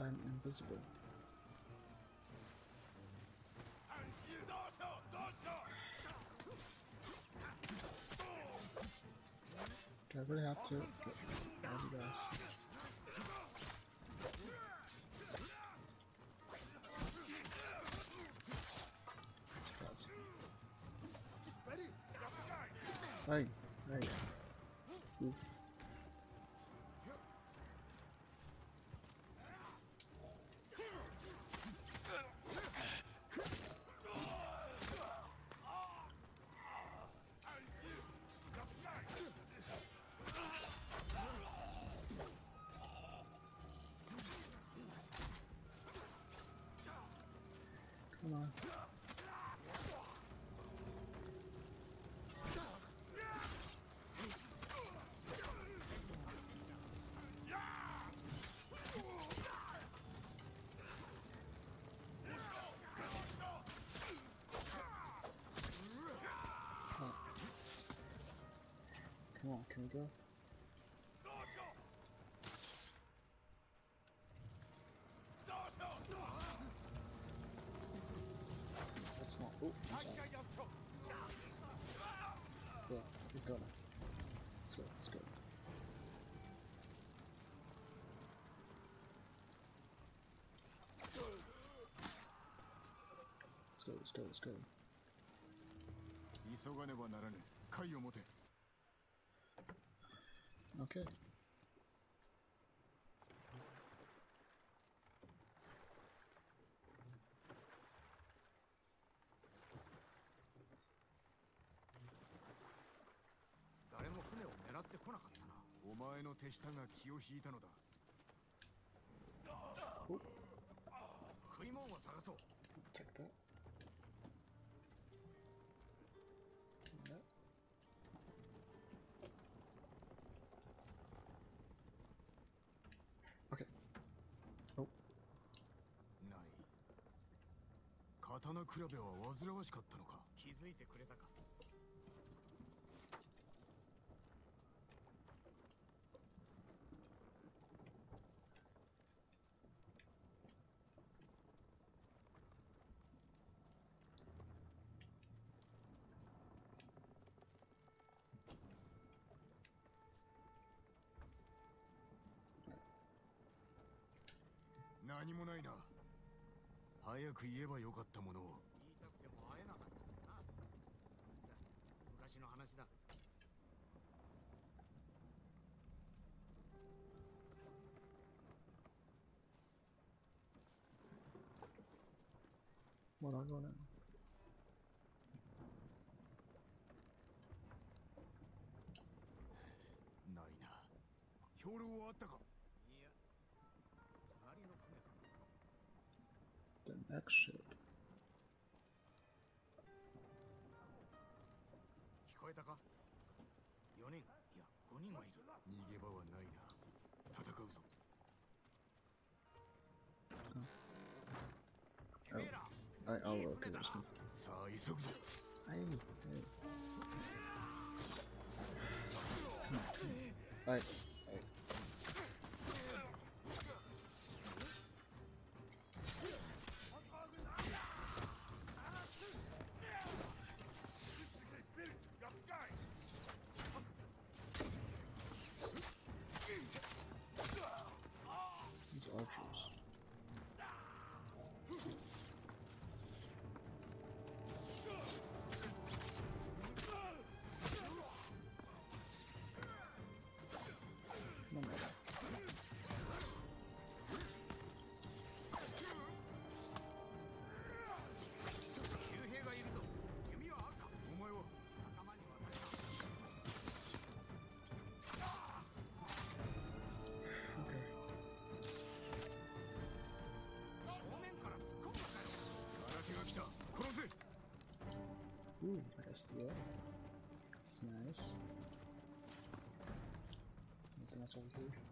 I'm invisible. I really have to get all you guys. Hey. Come on. Come on, can we go? That's not. Oh, I'm sorry. Yeah, we've got it. Let's go, let's go. Let's go, let's go, let's go. 急がねばならぬ貝を持て Okay. 前の手下が気を引いたのだ食い物を探そう Take that. And that. Okay. Oh, ない刀比べは煩わしかったのか気づいてくれたか何もないな。早く言えばよかったものを。言いたくても会えなかったんだな。さ昔の話だ。what do I go now? ない。な兵糧はあったか？The next ship. 聞こえたか4人いや5人はいる逃げ場はないな戦うぞ Oh. Alright, I'll look at this. さあ急 Ooh, I got steel. That's nice. Anything else over here?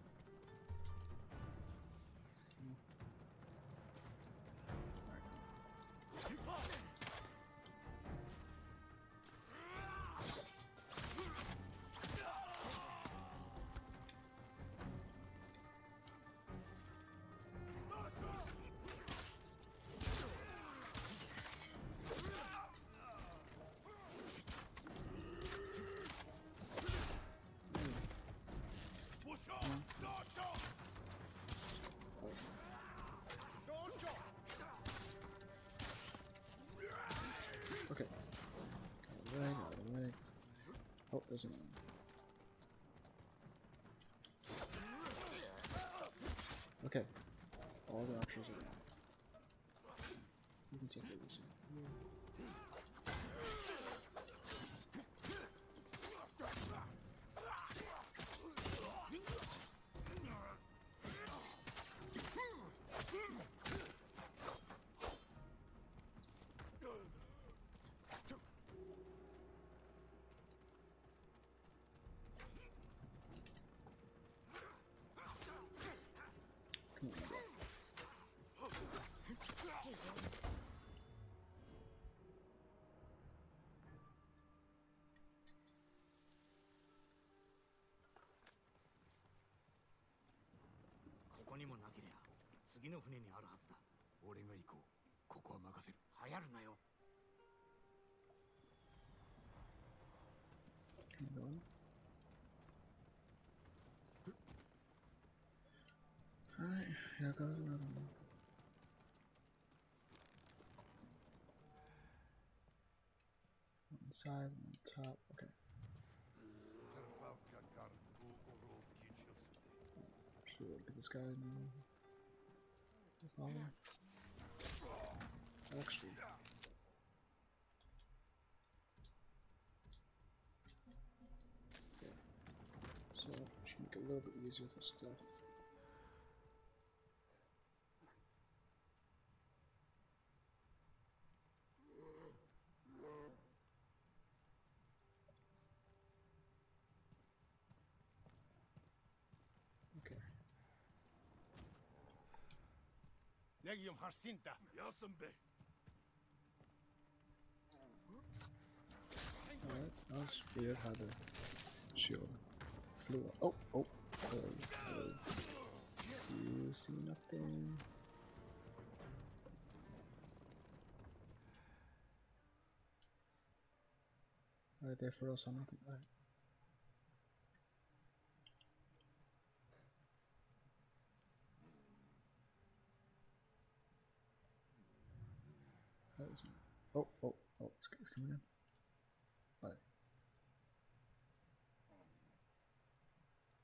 There's another one. Okay. All the options are gone. You can take it easy. にもなけりゃ次の船にあるはずだ。俺が行こう。ここは任せる。流行るなよ。い、やかる。Look at this guy? Uh, Follow? Actually. So, should make it a little bit easier for stuff. Okay. Negium Harsinta. Yasambe. Alright, that was weird how the shield flew. Oh, oh, hello, hello. You see nothing? Right there for us or nothing, right? That was- Oh, oh, oh, it's, it's coming in. Alright.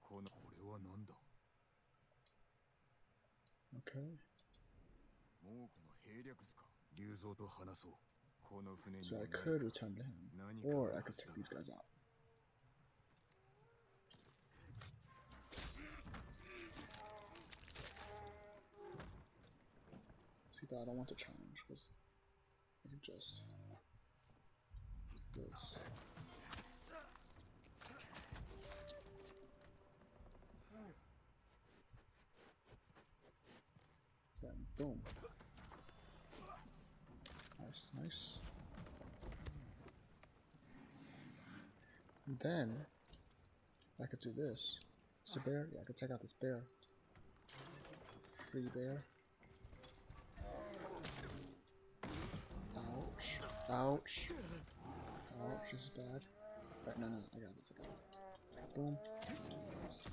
このこれは何だ Okay. もうこの兵略図か竜蔵と話そうこの船に So は I ない could return to him, 何か or あ I るは could ず take だ these guys out. See, but I don't want to challenge because I can just this. Then boom. Nice, nice. And then I could do this. It's a bear. Yeah, I could take out this bear. Free bear. Ouch. Ouch, this is bad. Right, no, no, no, I got this, I got this. Boom.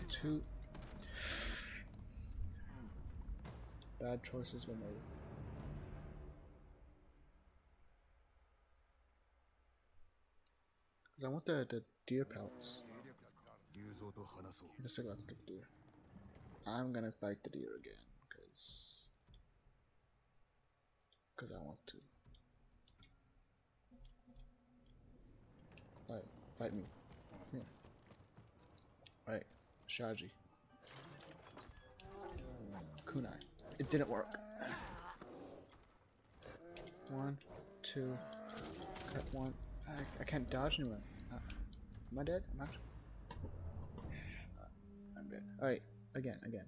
Two. Bad choices were made. Because I want the, the deer pelts. Just about the deer. I'm gonna fight the deer again, because... Because I want to. Fight me. Come. Alright, Shaji. Kunai. It didn't work. One, two, cut one. I, I can't dodge anywhere. Uh, am I dead? I'm. Uh, I'm dead. Alright, again, again.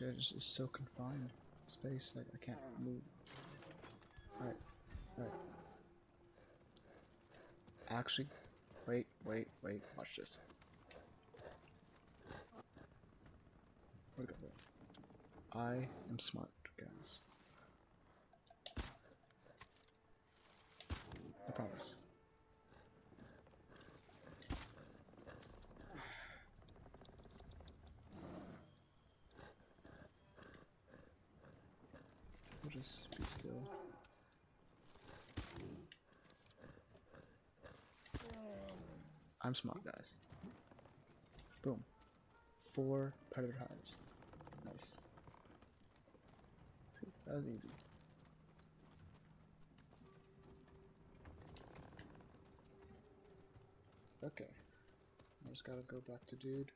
It's is so confined. Space, like, I can't move. Alright, alright. Actually, wait, wait, wait, watch this. It go there? I am smart, guys. I promise. We'll just be still. I'm smart, guys. Boom. Four predator hides. Nice. See, that was easy. Okay. I just gotta go back to dude.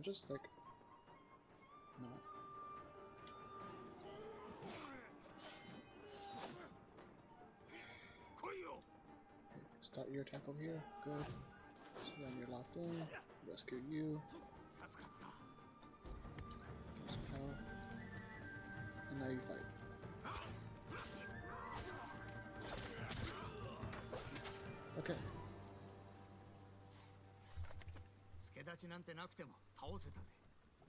I just like? Okay, Start your attack over here. Good. So then you're locked in. Rescue you. Some power. And now you fight. ちなんてなくても倒せたぜ。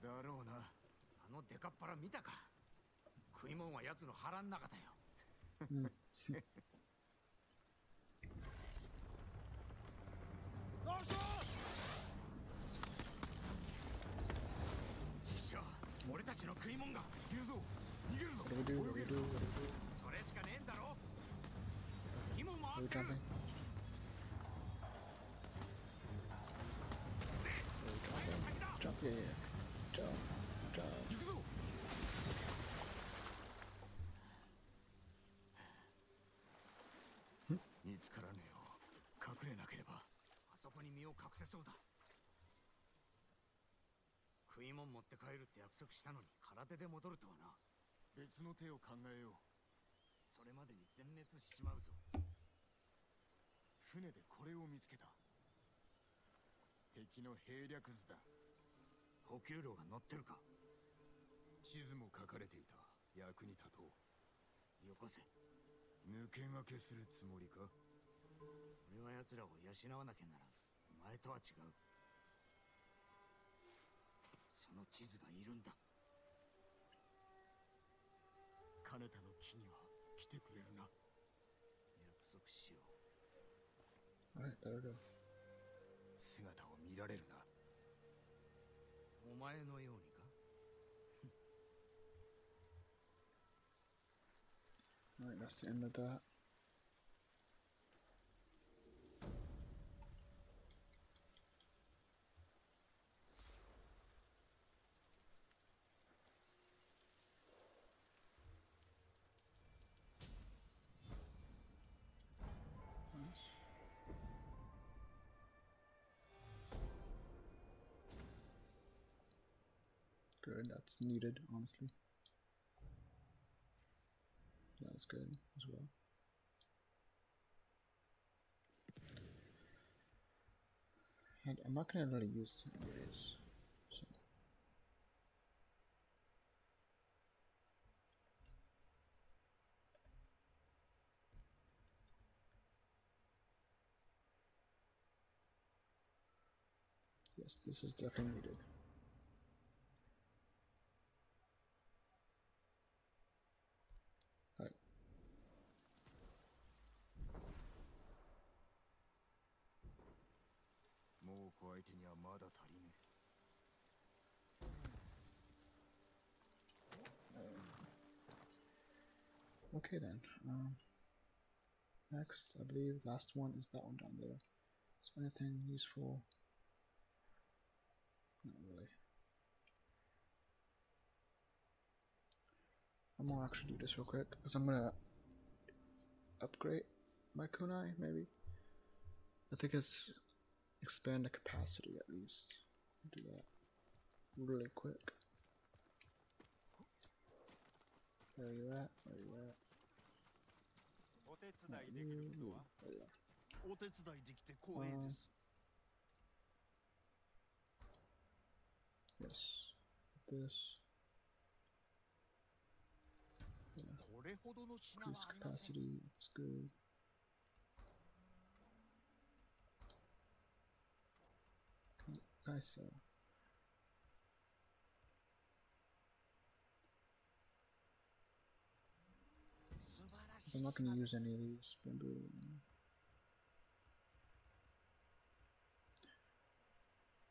だろうな。あのデカっ腹見たか。食い物は奴の腹ん中だよ。実写俺たちの食い物が龍蔵逃げるぞ。do we do? それしかねえんだろ。今 Are 回ってる jumping? Jump, yeah, yeah. Jump, jump. 行くぞ。見つからねえよ。隠れなければあそこに身を隠せそうだ。食い物持って帰るって約束したのに空手で戻るとはな。別の手を考えよう。それまでに全滅しちまうぞ。船でこれを見つけた。敵の兵略図だ補給路が乗ってるか？地図も書かれていた。役に立とう。よこせ。抜け駆けするつもりか？俺は奴らを養わなきゃならん。お前とは違う。その地図がいるんだ。金田の木には来てくれるな。約束しよう。Alright, better go. 姿を見られるな。お前のようにか Alright, that's the end of that. Good, that's needed, honestly. That's good as well. And I'm not gonna really use this. So. Yes, this is definitely needed. 相手にはまだ足りぬ Okay then. Um, next, I believe last one is that one down there. Is there anything useful? Not really. I'm gonna actually do this real quick because I'm gonna upgrade my kunai maybe. I think it's expand the capacity at least. Do that really quick. Where are you at? Where are you at? Ooh, there you are. Uh, yes. This. Yeah. Increase capacity. It's good. I sell? I'm not gonna use any of these bamboo.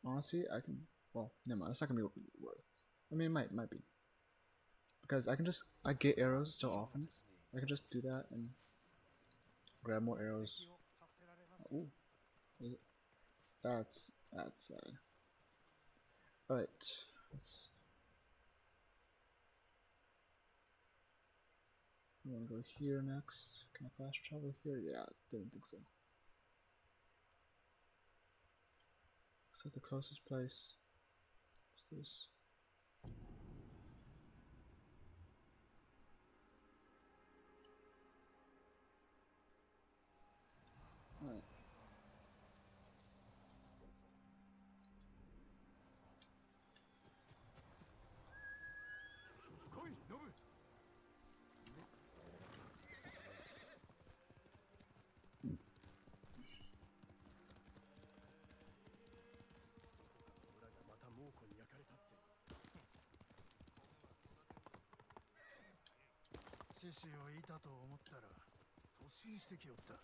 Honestly, I can. Well, never mind. It's not gonna be worth. I mean, it might might be because I can just I get arrows so often. I can just do that and grab more arrows. Ooh? That's that's sad. All right, let's. I want to go here next. Can I fast travel here? Yeah, didn't think so. Is that the closest place? What's this? 獅子をと思ってきよった。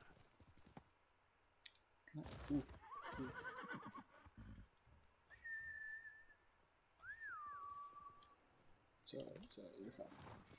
じゃあじゃあ。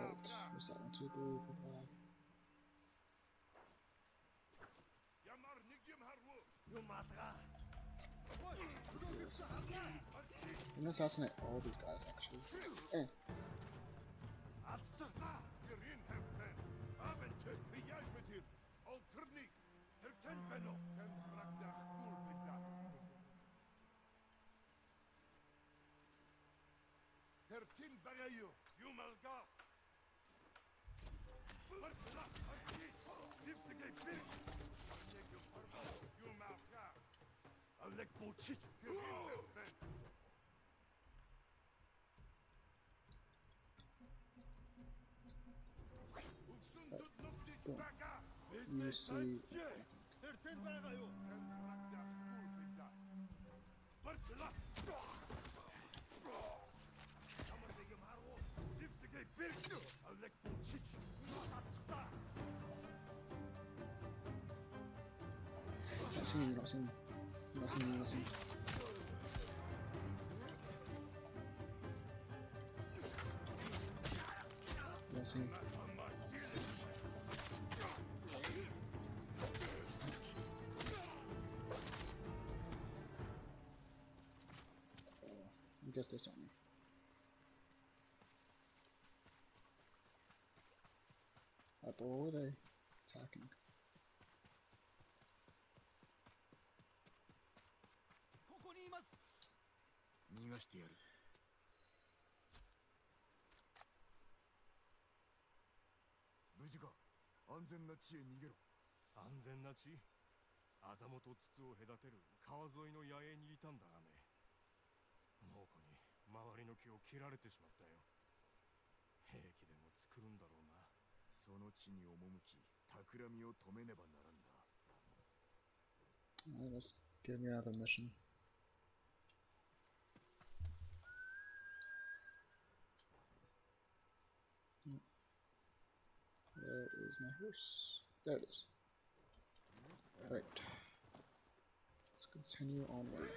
Right, what's that? One, two, three, four, five. I'm assassinate all these guys actually. Eh. るし。Gracias, gracias. Gracias, gracias. しい。やつですよね。あと、what are they attacking? Bujika, 安全な地へ逃げろ。安全な地？あざもと筒を隔てる川沿いの野営にいたんだがね周り隣の木を切られてしまったよ兵器でも作るんだろうなその地に赴き企みを止めねばならんな Uh, let's give me another mission. Where is my horse? There it is. Right. Let's continue onward.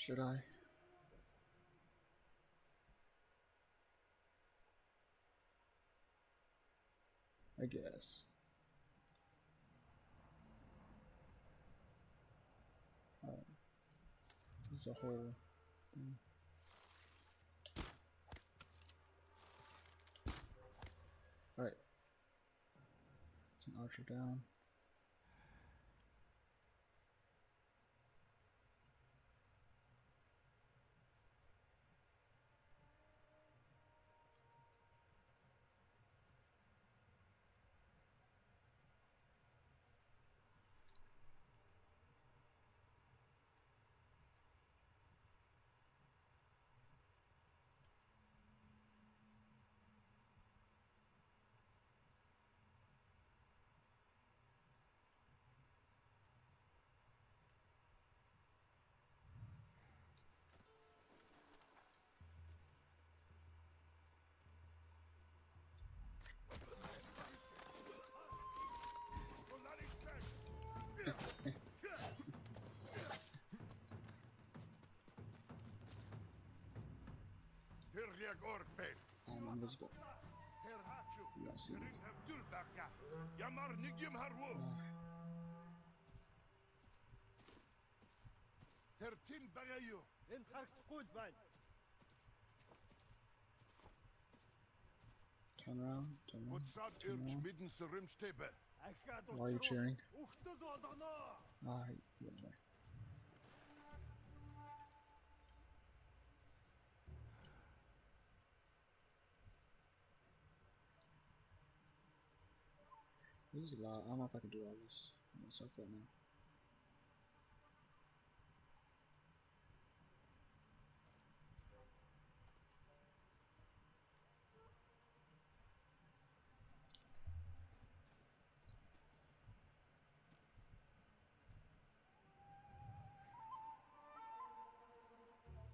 Should I? I guess. Alright. There's a whole thing. Alright. It's an archer down. I'm invisible. You don't see me. Turn around, turn around, turn around. Why are you cheering? Ah, he went away. This is a lot. I don't know if I can do all this myself right now.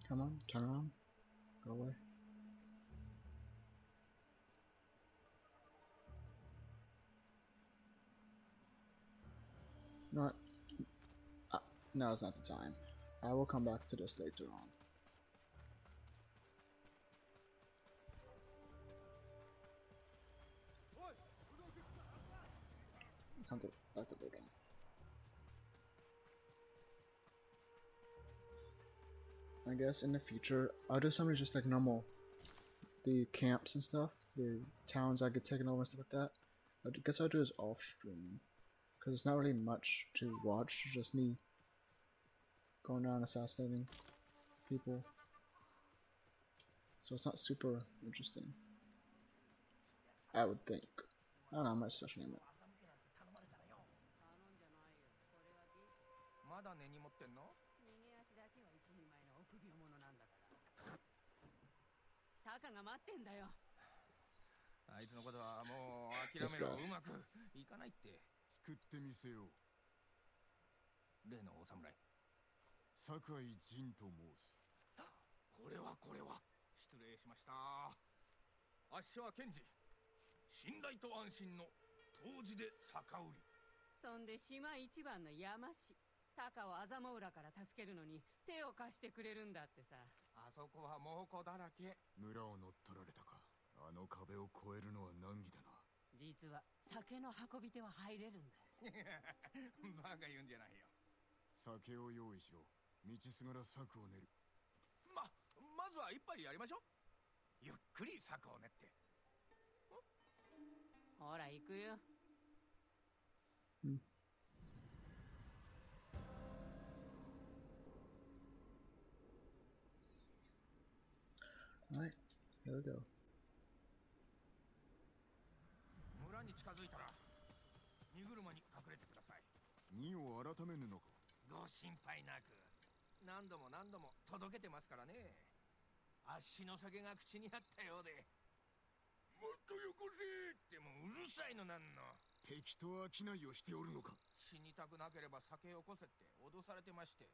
Come on, turn around. Go away. What? Uh, no, it's not the time. I will come back to this later on. Come to back to later on. I guess in the future, I'll do some just like normal, the camps and stuff, the towns I get taken over and stuff like that. I guess I'll do is off stream, because it's not really much to watch. It's just me going around assassinating people. So it's not super interesting. I would think. I don't know. I might such name it. まだ根に持ってみせよう。例のお侍。酒井仁と申す。これはこれは。失礼しました。あっしは検事信頼と安心の当時で酒売り。そんで島一番の山師。高をあざも浦から助けるのに手を貸してくれるんだってさ。あそこは猛虎だらけ。村を乗っ取られたか。あの壁を越えるのは難儀だな実は酒の運び手は入れるんだ バカ言うんじゃないよ。酒を用意しろ。道すがら策を練る。ままずは一杯やりましょう。ゆっくり策を練って。ほら行くよ。Alright, here we go. 村に近づいたら荷車に隠れてください。荷を改めぬのか。ご心配なく。何度も何度も届けてますからね。あっしの酒が口にあったようで。もっとよこせってもううるさいのなんの。敵と商いをしておるのか。死にたくなければ酒よこせって脅されてまして。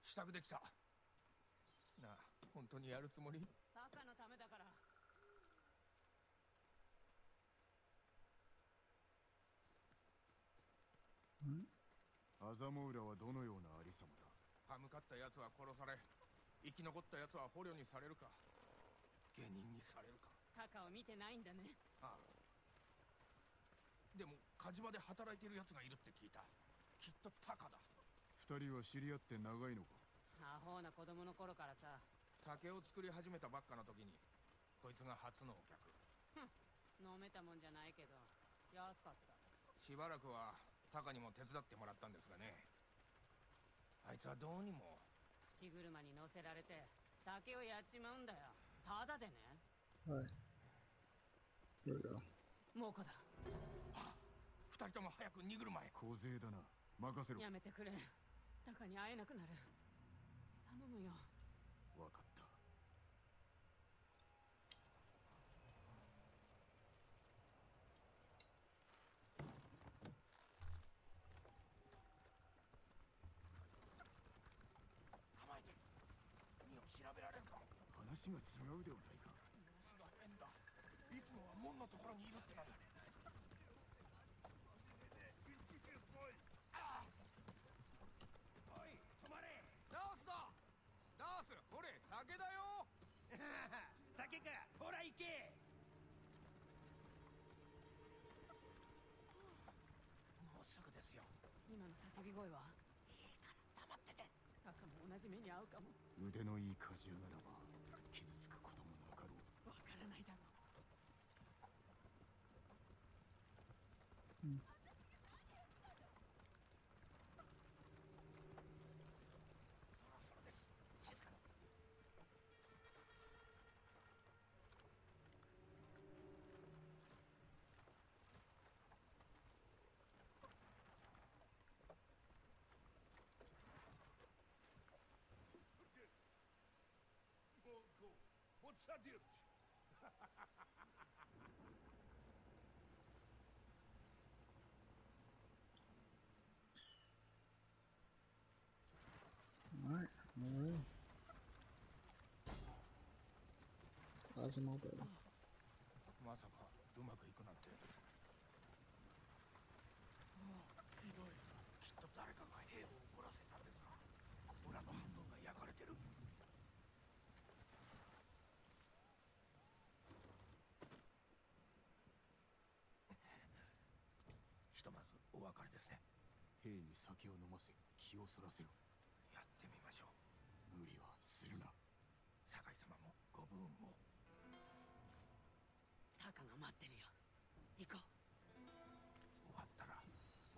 支度できた。なあ本当にやるつもり？タカのためだからアザモウラはどのようなありさまだ？歯向かった奴は殺され。生き残った奴は捕虜にされるか。下人にされるか。タカを見てないんだね。ああ。でも火事場で働いている奴がいるって聞いた。きっとタカだ。二人は知り合って長いのか？アホな子供の頃からさ。酒を作り始めたばっかの時にこいつが初のお客。飲めたもんじゃないけど。安かった。しばらくはタカにも手伝ってもらったんですがね。あいつはどうにも。口車に乗せられて酒をやっちまうんだよ。ただでね。we go. 猛虎だ？二人とも早く荷車へ。小勢だな。任せろ。やめてくれ。タカに会えなくなる。頼むよ分かった構えて荷を調べられるかも話が違うではないか様子が変だ。いつもは門のところにいるっておい止まれ。ダースだダースほれ酒だよ。酒か。ほら行け。もうすぐですよ。今の叫び声は？いいから黙ってて。タカも同じ目に遭うかも。腕のいい鍛冶屋ならばう Alright, alright. Azumado. ま別れですね。兵に酒を飲ませ気をそらせろ。やってみましょう。無理はするな。酒井様もご武運を。タカが待ってるよ。行こ終わったら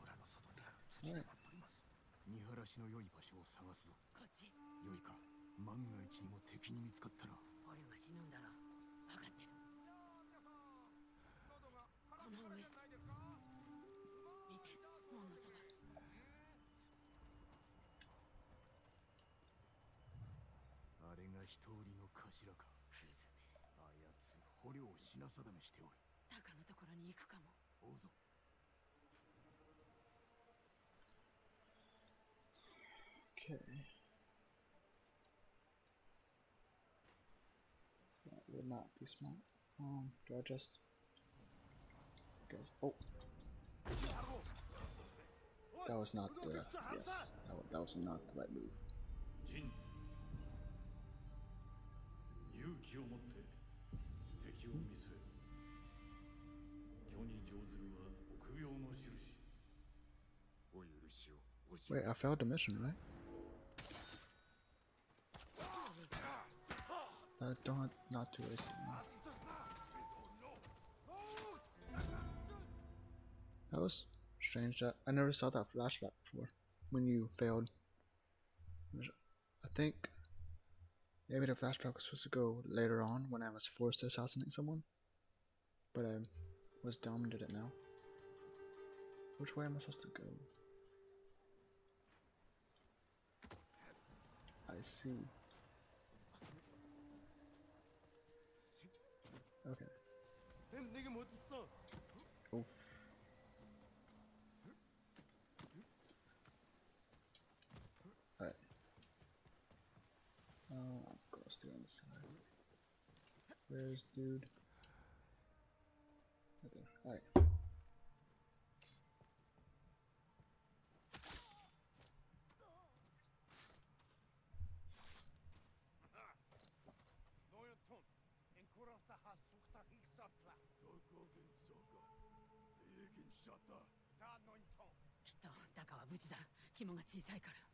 村の外にある土が待っております。見晴らしの良い場所を探すぞ。うこっち。良いか。万が一にも敵に見つかったら。捕虜が死ぬんだろ。分かってる。喉がこの上ないですか見て門のそば一人の頭かクズめあやつ捕虜を品定めしておるタカのところに行くかも追うぞ Okay. would not be smart. Um, do I just? Guys, oh, that was not the yes. That that was not the right move. ジン勇気を持って敵を見据えろ巨に乗ずるは臆病の印お許しをおし Wait, I failed the mission, right? I don't not to waste it. now. That was strange. That I never saw that flashback before. When you failed, I think Maybe the flashback was supposed to go later on when I was forced to assassinate someone. But I was dumb and did it now. Which way am I supposed to go? I see. Okay. Oh. Alright. Uh, I'll stay on this side. Where's dude? Right there. Alright. きっとダカは無事だ。肝が小さいから。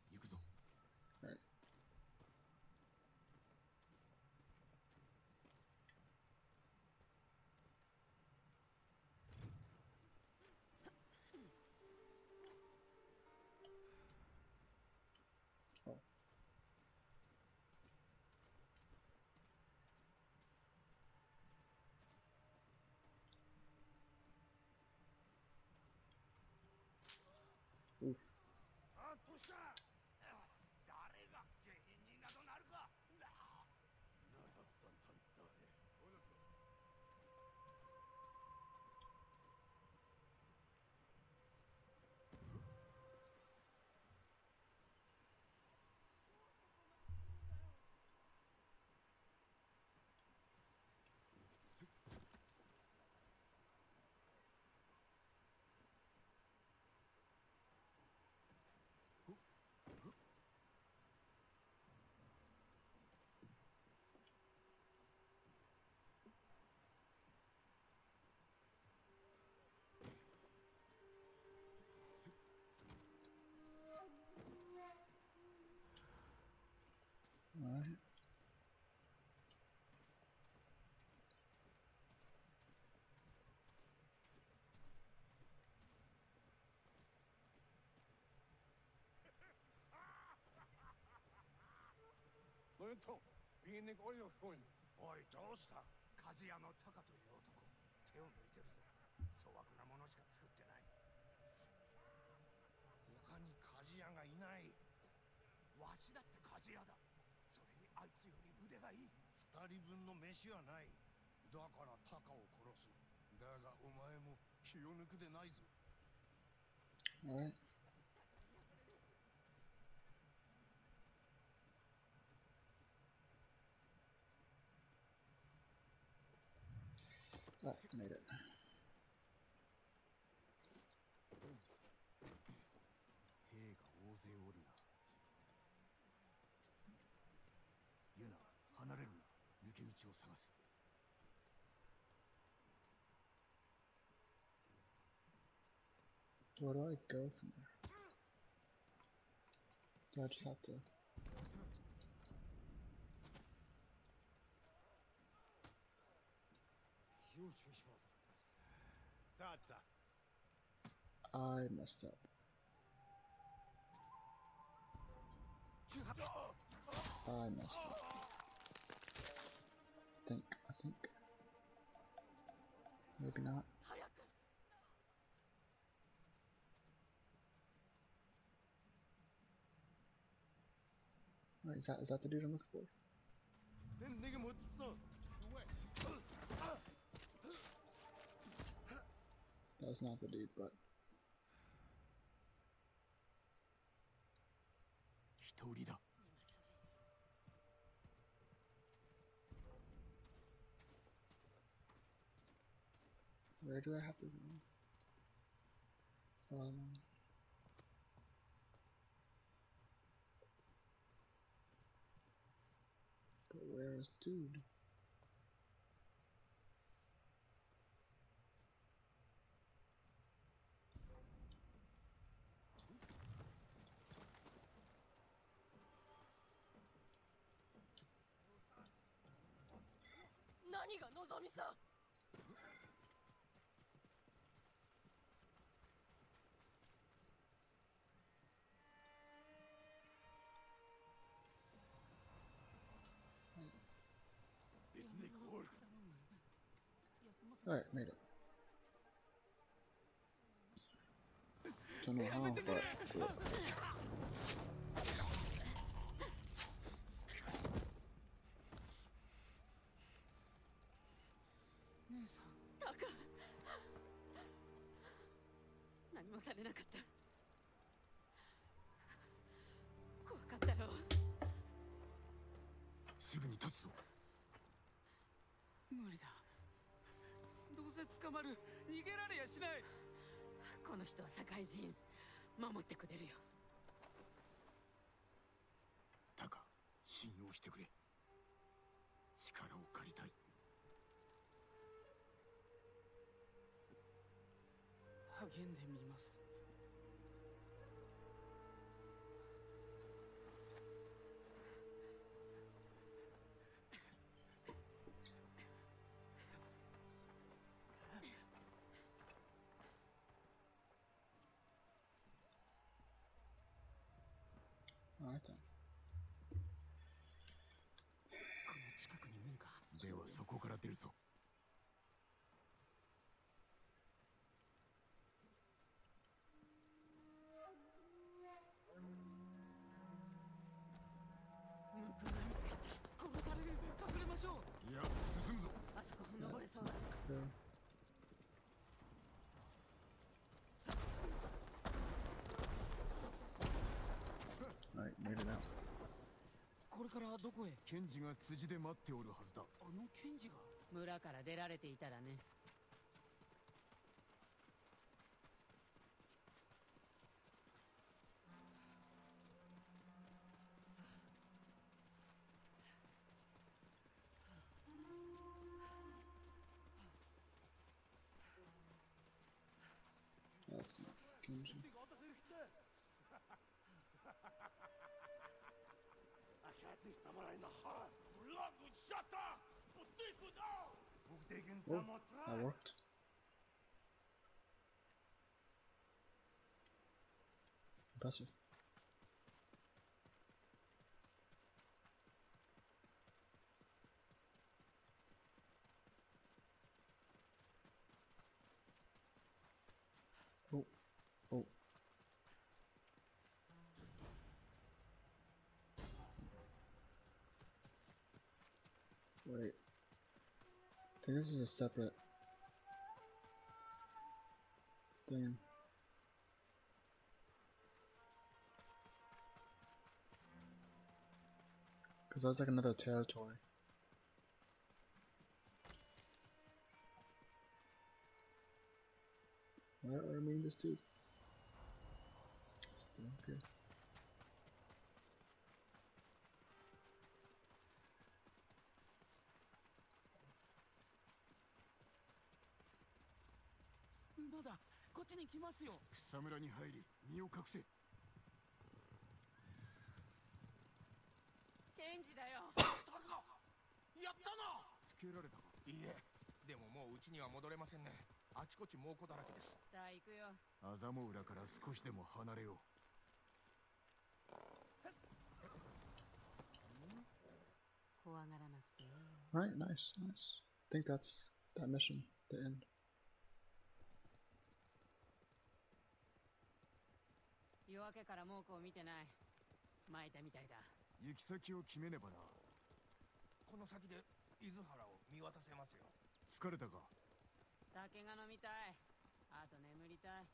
それとビーネコリを聞こえるおいどうした？鍛冶屋の山隆という男。手を抜いてるぞ粗悪なものしか作ってない。他に鍛冶屋がいない。わしだって鍛冶屋だ。それにあいつより腕がいい。二人分の飯はない。だからタカを殺す。だがお前も気を抜くでないぞ、ね Oh, made it. Where do I go from there? Do I just have to... I messed up. I messed up. I think, I think. Maybe not. Wait, is that is that the dude I'm looking for? That's not the dude, but 通りだ。Where do I have to go? Um... But where is dude? 神さはい、made it. Don't know how, but do it. 何もされなかった。怖かったろ。うすぐに立つぞ。無理だ。どうせ捕まる。逃げられやしない。この人は社会人。守ってくれるよ。タカ信用してくれ。力を借りたいでみます。あれだ。この近くに民か。ではそこから出るぞだ Go. Alright, made it out. これからどこへ？ケンジが辻で待っておるはずだあの検事が？村から出られていたらね Oh, that worked. Impressive. Oh, oh. I think this is a separate thing. Because that's like another territory. Where are I meeting this dude? Still up っちに来ますよ。草むらに入り身を隠せ。ケンジだよ。タカ。やったな。つけられたか。いいえ。でももううちには戻れませんね。あちこち猛虎だらけです。さあ行くよ。あざも裏から少しでも離れよ怖がらなくていいよ。Alright, nice, nice. I think that's that mission, the end. 夜明けから猛虎を見てない。巻いたみたいだ。う行き先を決めねばな。この先で伊豆原を見渡せますよ。疲れたか？酒が飲みたい。あと眠りたい。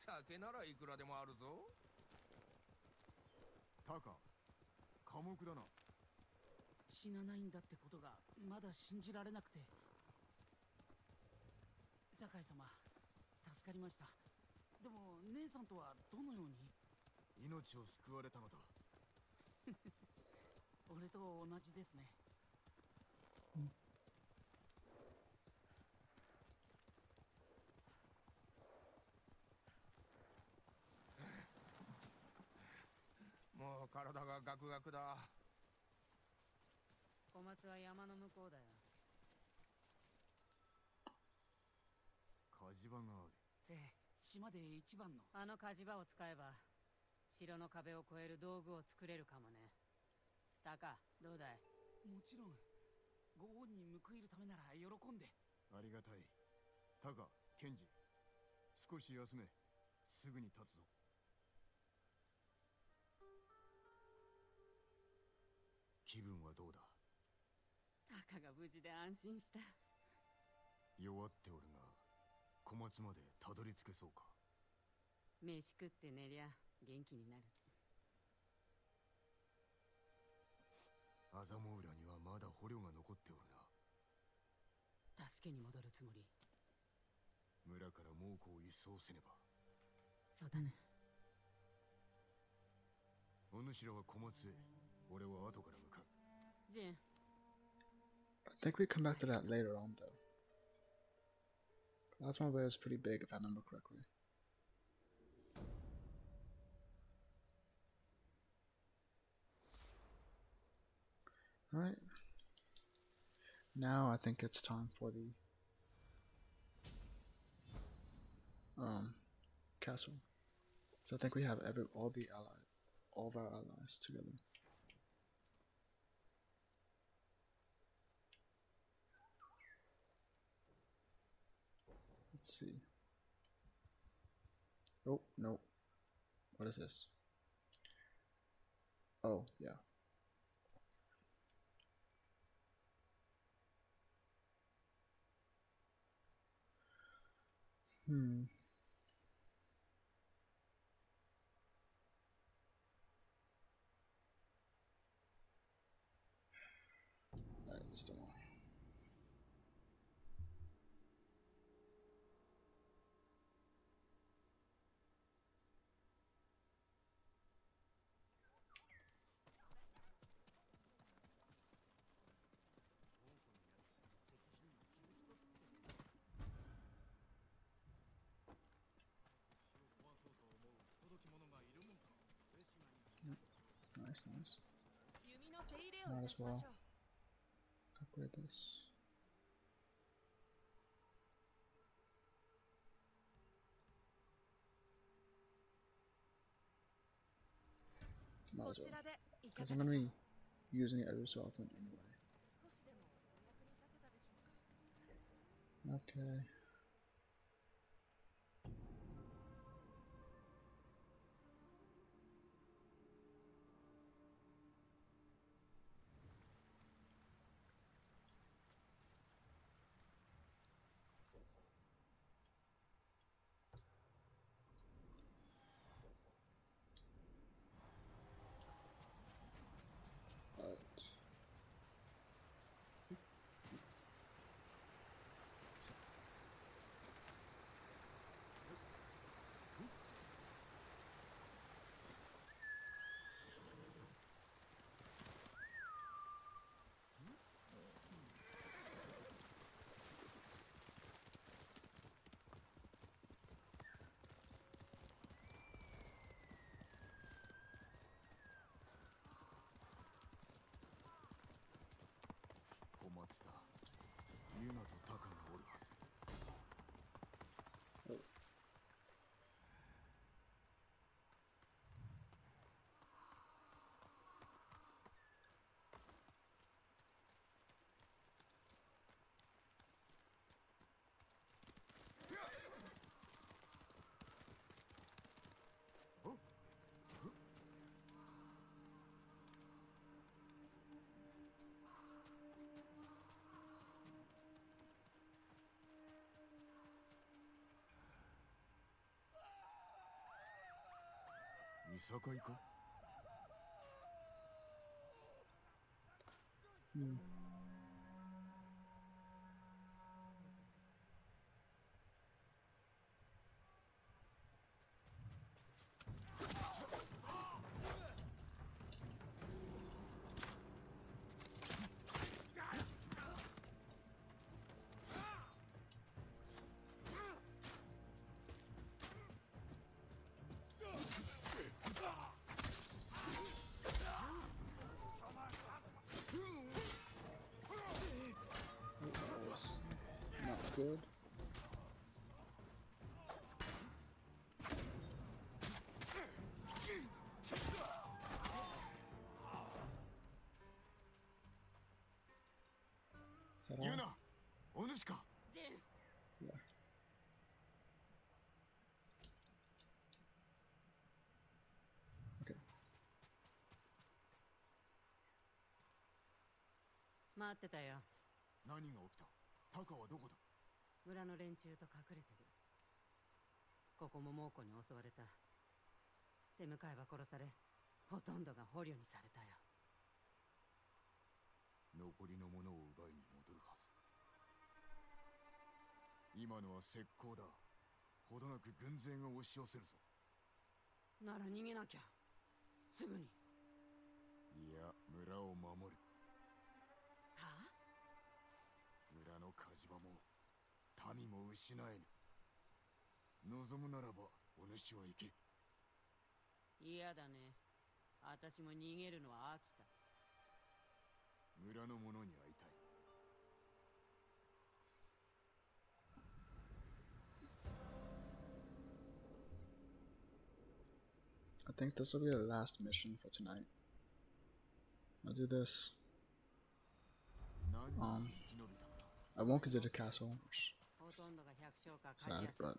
酒ならいくらでもあるぞ。タカ寡黙だな。死なないんだってことがまだ信じられなくて。酒井様助かりました。でも姉さんとはどのように？命を救われたのだ。俺と同じですね。もう体がガクガクだ。小松は山の向こうだよ。火事場がある。ええ島で一番の。あの火事場を使えば城の壁を越える道具を作れるかもね。タカどうだい？もちろん。ご恩に報いるためなら喜んで。ありがたい。タカケンジ少し休め。すぐに立つぞ。気分はどうだ？タカが無事で安心した。弱っておるが小松までたどり着けそうか？飯食って寝りゃ元気になる。アザモウラにはまだ捕虜が残っておるな。助けに戻るつもり。村から蒙古を一掃せねば。そうだねお主らは小松へ。俺は後から向かう。ジェン I think we come back to that later on though. Last one was pretty big if I remember correctly. Alright. Now I think it's time for the um castle. So I think we have every all the allies all of our allies together. Let's see. Oh, no. What is this? Oh, yeah. Hmm. Alright, let's do one nice, nice. Might as well upgrade this. Might as well. Because I'm going to be using it every so often anyway. Okay. 見境か？うん。good. Yuna! Onushka! Yeah. Okay. 待ってたよ何が起きたタカはどこだ村の連中と隠れてる。ここも猛虎に襲われた。手向かいは殺されほとんどが捕虜にされたよ。残りのものを奪いに戻るはず。今のは石膏だ。ほどなく軍勢が押し寄せるぞ。なら逃げなきゃ。すぐに。いや村を守る。はあ？村の火事場も民も失えぬ望むならばお主は行け嫌だね私も逃げるのは飽きた村の者に会いたい I think this will be the last mission for tonight. I'll do this. Um, 生き延びたのだ I won't get to the castle, which ほとんどが百姓か is 鍛冶 sad, 屋さん。but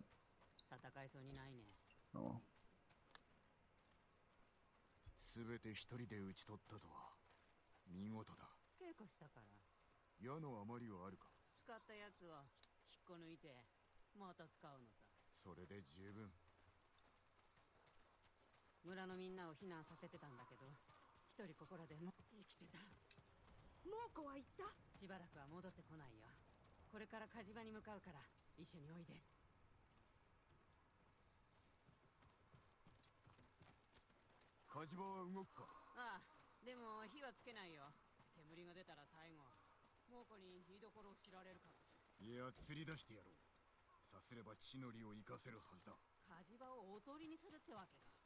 戦いそうにないね。oh well. 全て一人で討ち取ったとは。見事だ。稽古したから。矢の余りはあるか。使ったやつを引っこ抜いてまた使うのさ。それで十分。村のみんなを避難させてたんだけど一人ここらでも生きてた。猛虎は言った？しばらくは戻ってこないよこれから火事場に向かうから一緒においで。火事場は動くか？ああでも火はつけないよ。煙が出たら最後。猛虎に居所を知られるか。らいや釣り出してやろう。さすれば血のりを生かせるはずだ。火事場をおとりにするってわけか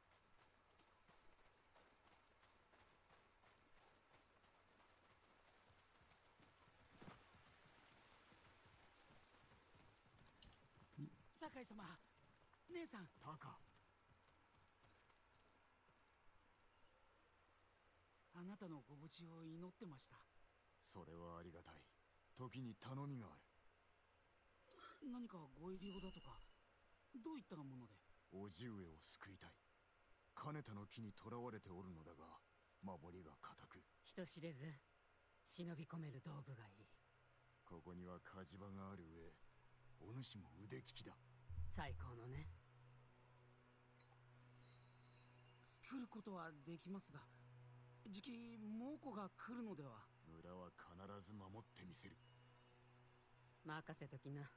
酒井様。姉さん。タカ。あなたのご無事を祈ってました。それはありがたい。時に頼みがある。何かご入り用だとかどういったもので？叔父上を救いたい。金田の木に囚われておるのだが守りが固く。人知れず忍び込める道具がいい。ここには火事場がある上お主も腕利きだ最高のね。作ることはできますがじき猛虎が来るのでは。村は必ず守ってみせる。任せときな。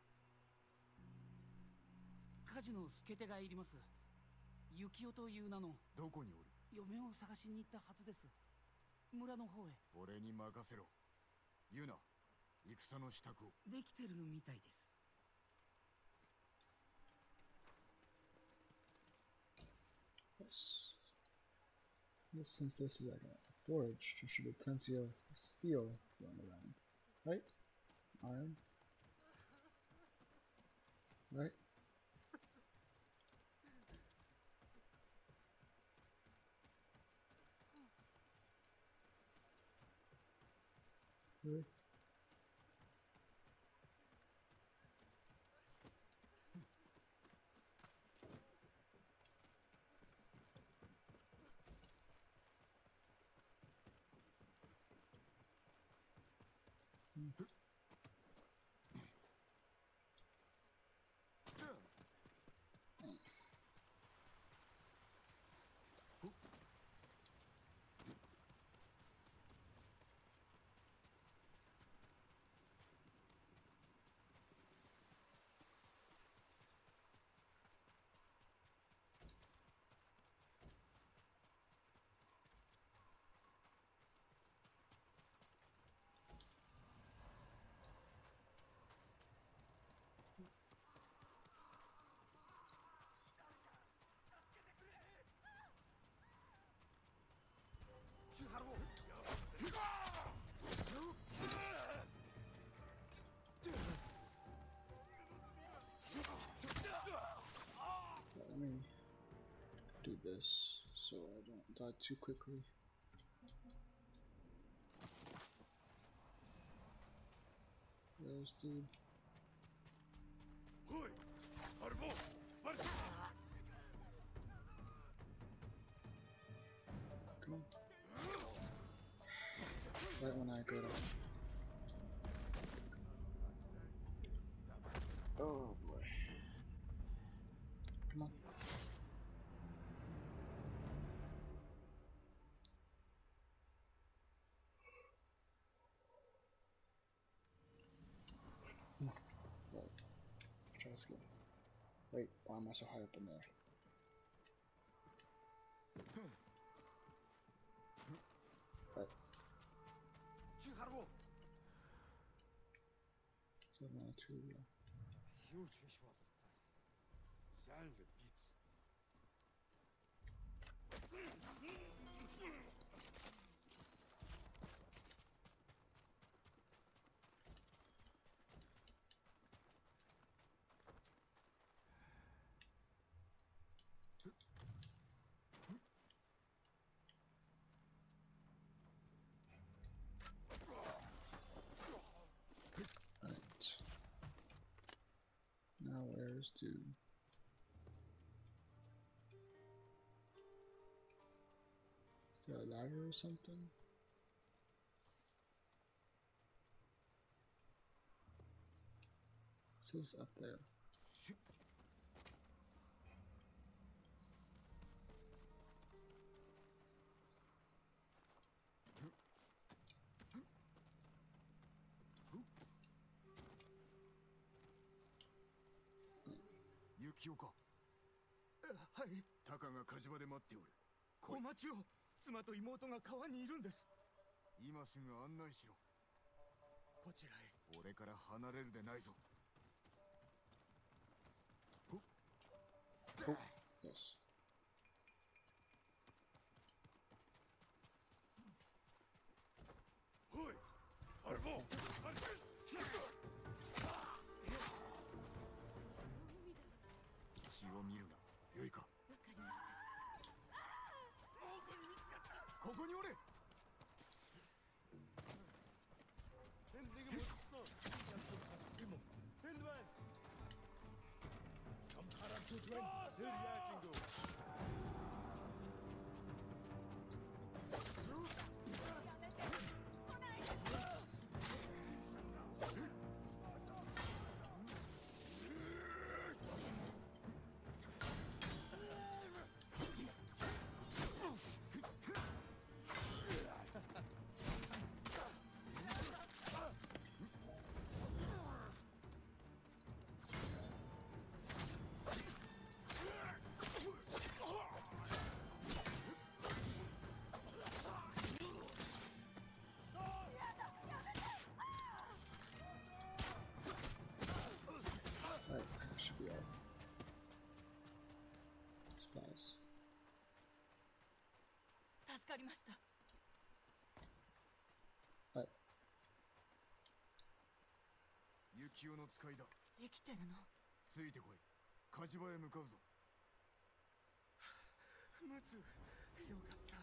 火事の助手がいります。幸男という名の。どこにおる？嫁を探しに行ったはずです。村の方へ。俺に任せろ。ユナ戦の支度を。できてるみたいです Yes. Since this is like a forge, there should be plenty of steel going around. Right? Iron? Right? Really? Let me do this so I don't die too quickly. Where's dude? Right when I go to. Oh boy. Come on. Right. Try again. Wait, why am I so high up in there? Natürlich. Huge fish water. Salve, Beats. Where's dude? Is there a ladder or something? It says up there. はい。タカが火事場で待っておる。お待ちを。妻と妹が川にいるんです。今すぐ案内しろ。こちらへ。俺から離れるでないぞ。Oh, yes. お。い。アルボ血 전 かりました。はい。ユキオの使いだ。生きてるの？ついてこい。火事場へ向かうぞ。ムツよかった。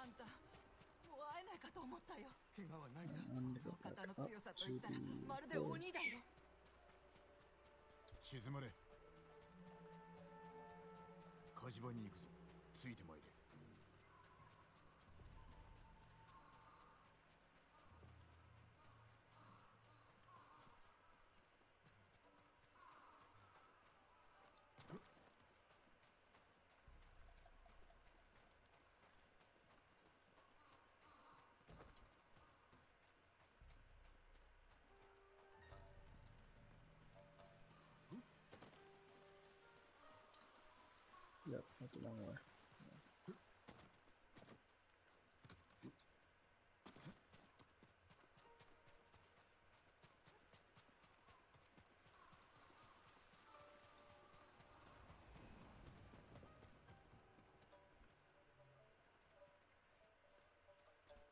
あんたもう会えないかと思ったよ。怪我はないな。この方の強さといったらまるで鬼だよ.静まれ。火事場に行くぞ。ついてまいれ Went the wrong way.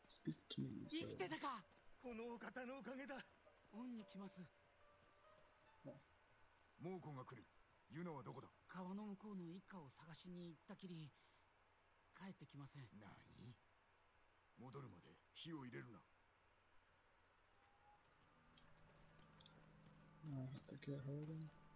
Speak to me. 生き.てたかこのお方のおかげだ恩に来ます猛虎が来るユナはどこだ？川の向こうの一家を探しに行ったきり帰ってきません。何？戻るまで火を入れるな。I have to get hold of him.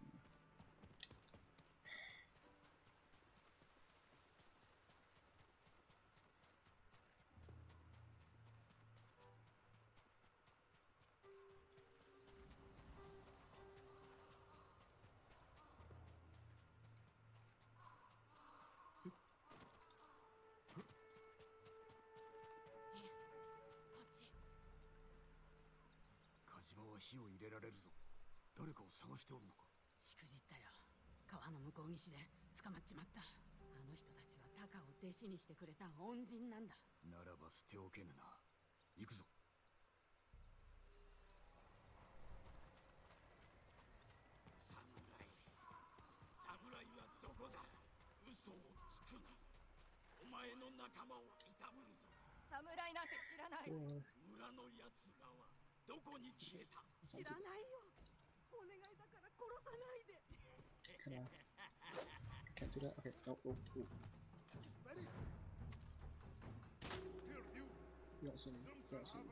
火を入れられるぞ。誰かを探しておるのか。しくじったよ。川の向こう岸で捕まっちまった。あの人たちはタカを弟子にしてくれた恩人なんだ。ならば捨ておけぬな。行くぞ。侍。はどこだ。嘘をつくな。お前の仲間をいたぶるぞ。侍なんて知らない。村のやつらはどこに消えた 知らないよお願いだから殺さないで can I? I can't do that. Okay. Oh, oh, oh. You don't see me. You don't see me.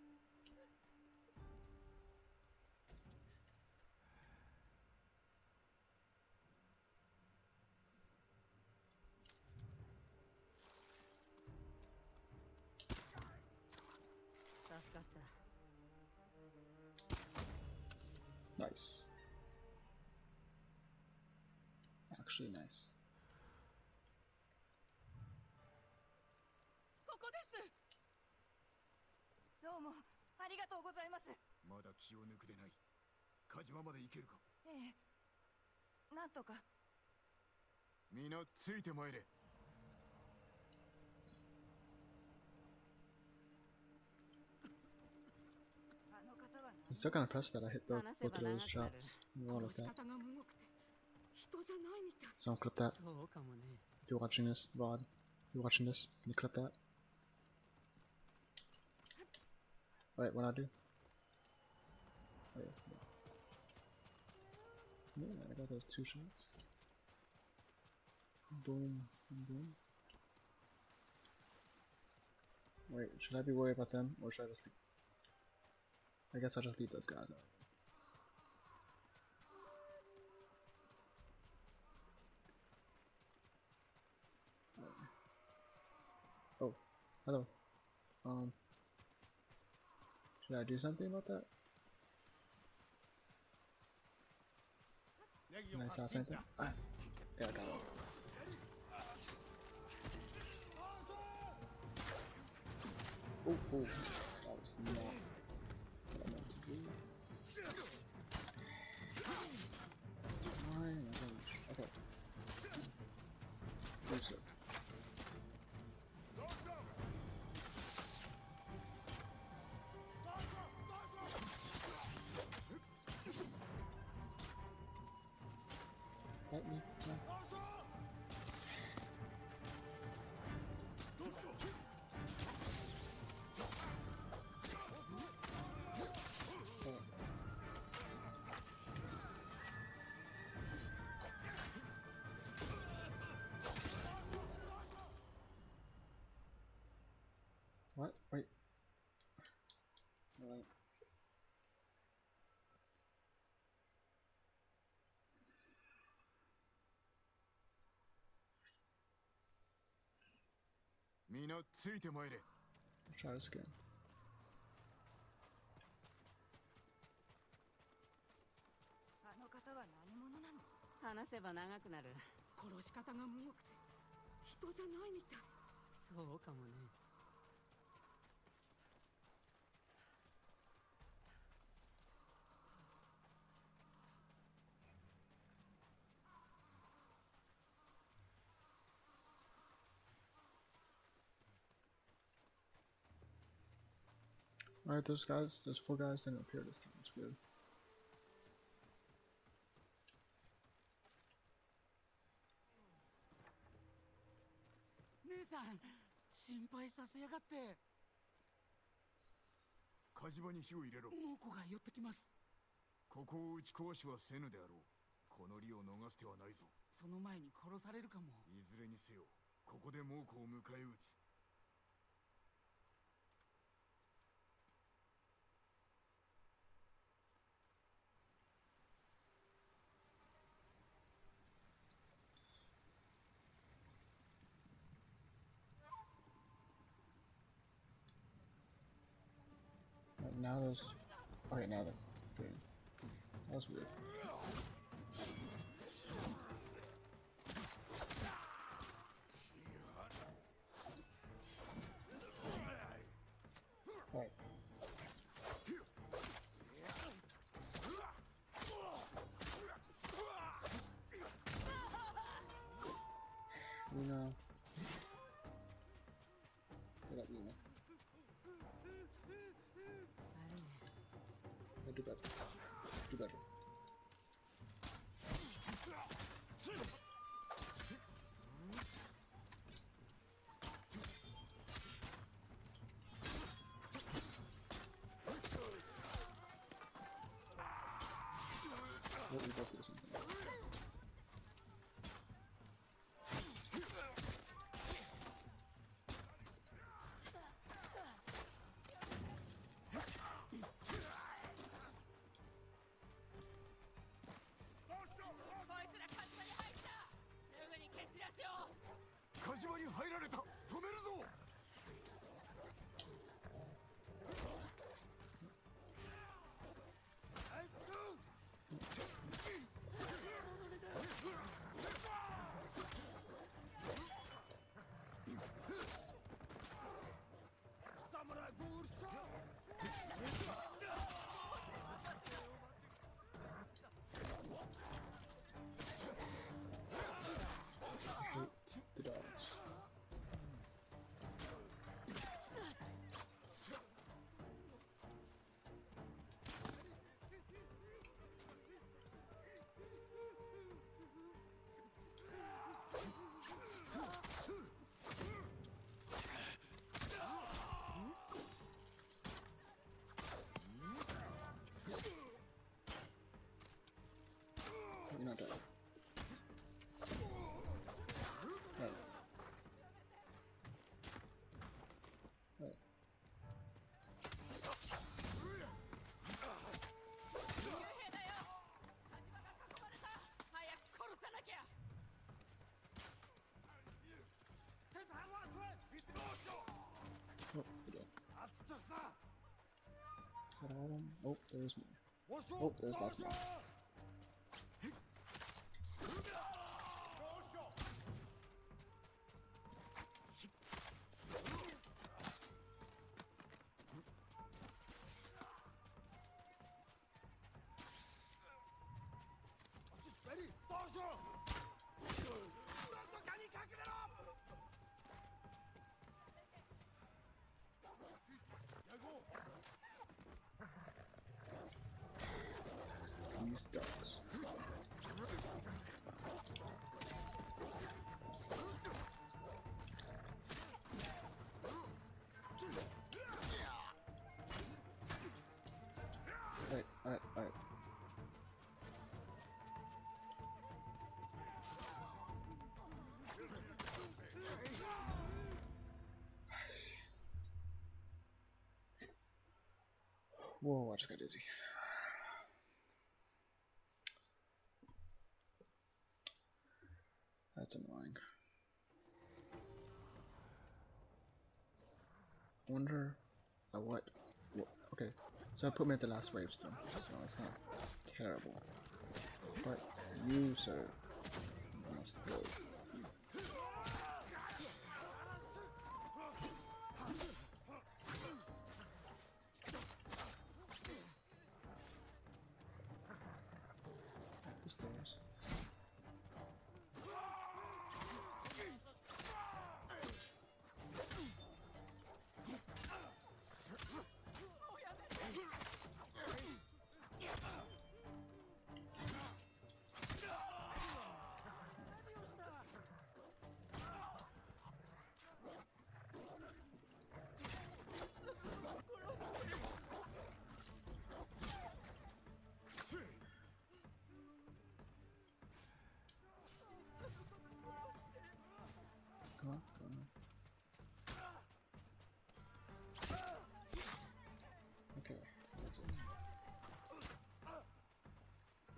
actually nice. I'm still kind of impressed that I hit both of those shots. All of that. Someone clip that. If you're watching this, VOD, you're watching this, can you clip that? Wait, what I do? Wait, yeah, I got those two shots. Boom, boom. Wait, should I be worried about them, or should I just leave? I guess I'll just leave those guys out. Hello. Um, should I do something about that? Can I saw something? Ah, yeah, I got one. Oh, oh, that was not 皆ついてまいれ。あの方は何者なの？話せば長くなる。殺し方が無くて人じゃないみたい。そうかもね。Alright, those guys, those four guys didn't appear this time. It's weird. 姉さん心配させやがって。火事場に火を入れろ。猛虎が寄ってきます。ここを打ち壊しはせぬであろう。この利を逃す手はないぞ。その前に殺されるかも。いずれにせよここで猛虎を迎え撃つ now those. Okay, now they're. That was weird. not oh, done. Oh, there's more. Oh, there's lots more. Alright, alright. Whoa, I just got dizzy. That's annoying. Wonder at what, what? Okay, so I put me at the last wave still, so it's not terrible. But you, sir. Must go.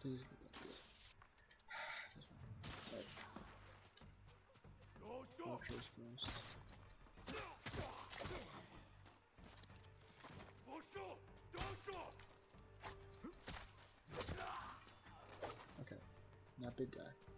Please get that. this one. Right. Fortress first. Okay, not big guy.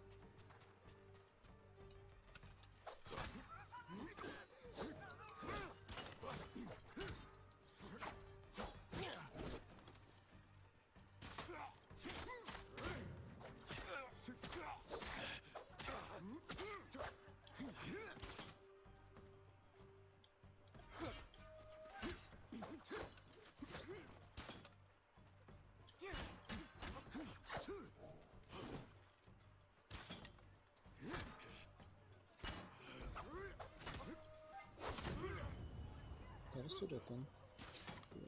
Okay, let's do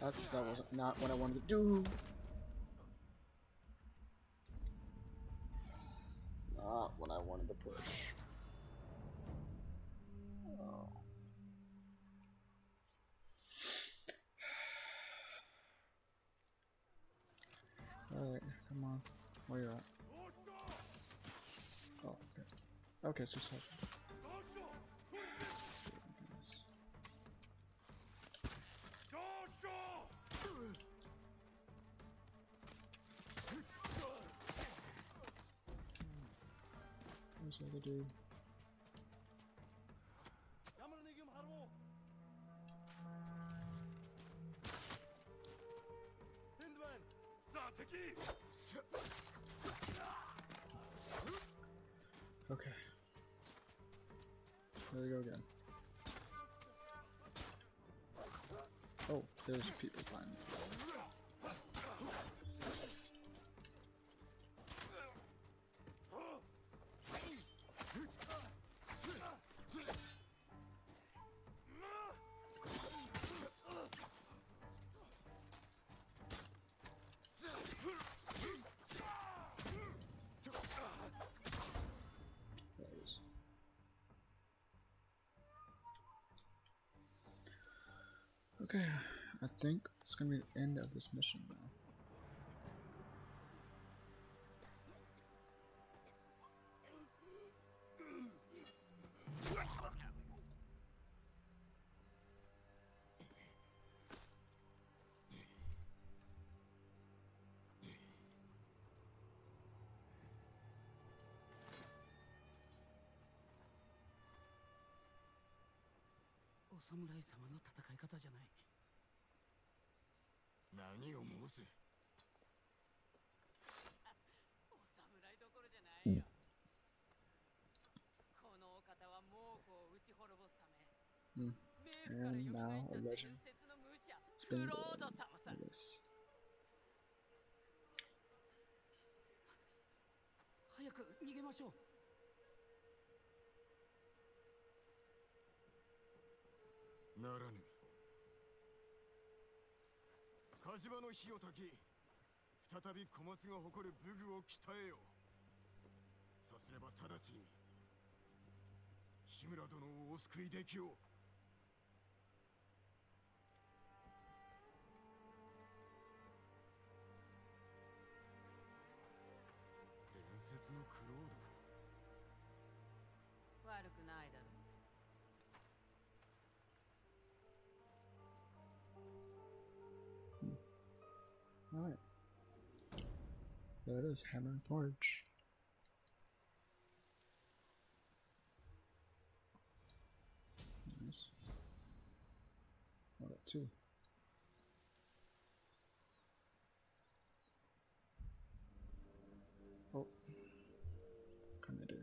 that. That, was not what I wanted to do. It's not what I wanted to push. Oh. Alright, come on. Where you at? Oh, okay. Okay, so sorry. Where's dude? Okay. There we go again. Oh, there's people finally. There Okay, I think it's gonna be the end of this mission now. And 蘇 now った a 伝 legend. 説の武者 It's ク been ロード good. 様さ Yes. 早く逃げましょうならぬ火事場の火を焚き再び小松が誇る武具を鍛えようさすれば直ちに志村殿をお救いできよう There it is, Hammer and Forge. Nice. Oh, that too. Oh. I do?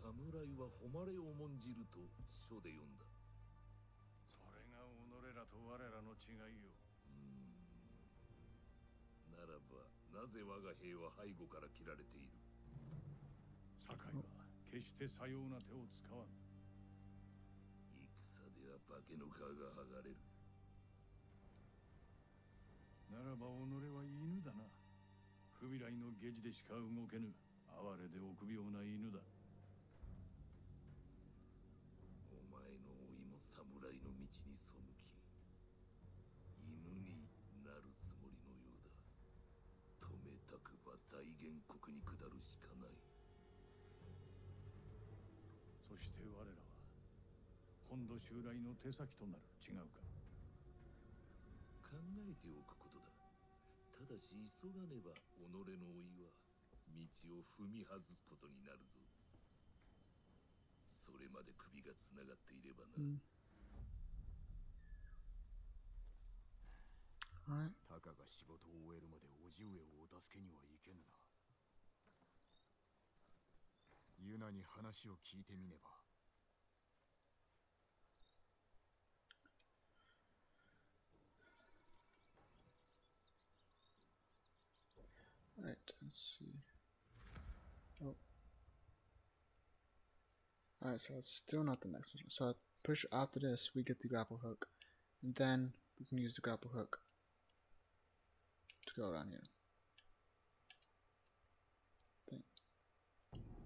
侍は誉れを重んじると書で読んだそれが己らと我らの違いよならばなぜ我が兵は背後から切られている？堺は決してさような手を使わん。戦では化けの皮が剥がれる。ならば己は犬だな。不未来の下地でしか動けぬ。哀れで臆病な犬だお前の老いも侍の道に背き犬になるつもりのようだ止めたくば大元るしかない。そして我らは本土襲来の手先となる。違うか。考えておくことだ。ただし急がねば己の老いは道を踏み外すことになるぞ。それまで首がつながっていればな、Alright. たかが仕事を終えるまで叔父上をお助けにはいけぬなユナに話を聞いてみねば Alright, let's see. Oh. Alright, so it's still not the next one. So I'm pretty sure after this we get the grapple hook. And then we can use the grapple hook to go around here.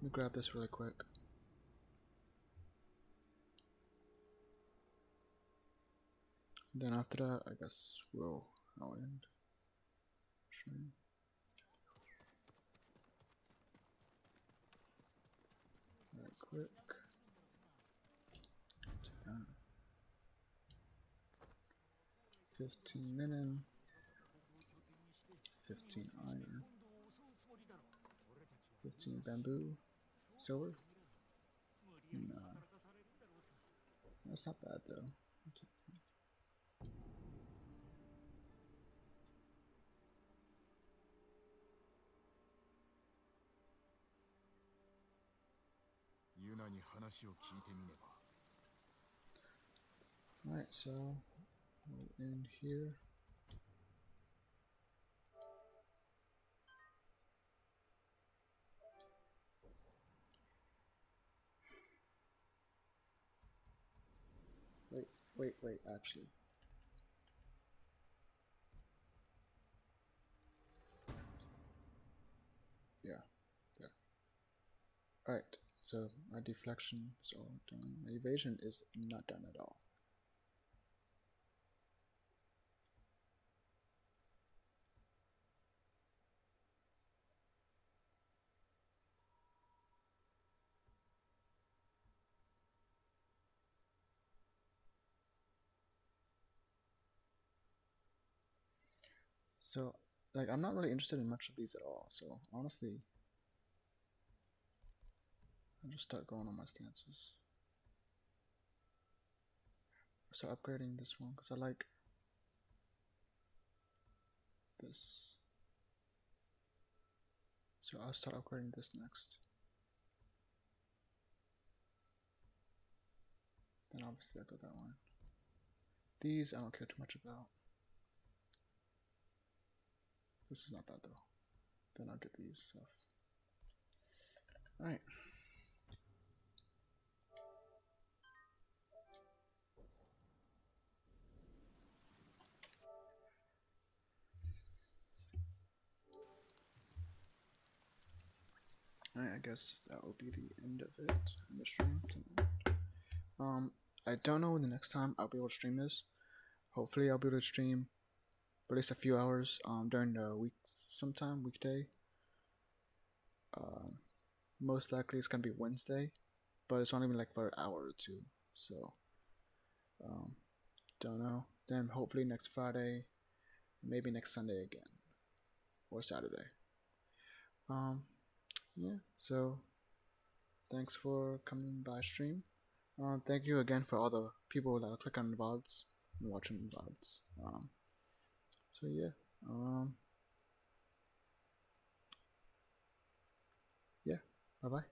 Let me grab this really quick. Then after that, I guess we'll I'll end. Right quick. That. Fifteen linen. Fifteen iron. Fifteen bamboo silver? No. That's not bad though. Alright, so we'll end here. Wait, wait, actually. Yeah, yeah. Alright, so my deflection is all done. My evasion is not done at all. So, like, I'm not really interested in much of these at all. So, honestly, I'll just start going on my stances. Start upgrading this one because I like this. So, I'll start upgrading this next. Then, obviously, I go that one. These I don't care too much about. This is not bad though. Then I'll get these stuff. Alright. Alright, I guess that will be the end of it in the stream. Um, I don't know when the next time I'll be able to stream this. Hopefully, I'll be able to stream for at least a few hours um, during the week, sometime weekday. Um, most likely it's gonna be Wednesday, but it's only been like for an hour or two, so um, don't know. Then hopefully next Friday, maybe next Sunday again. or Saturday. Um, yeah. So thanks for coming by stream. Uh, thank you again for all the people that click on the VODs and watching the VODs. Um, so yeah. Um, yeah. Bye bye.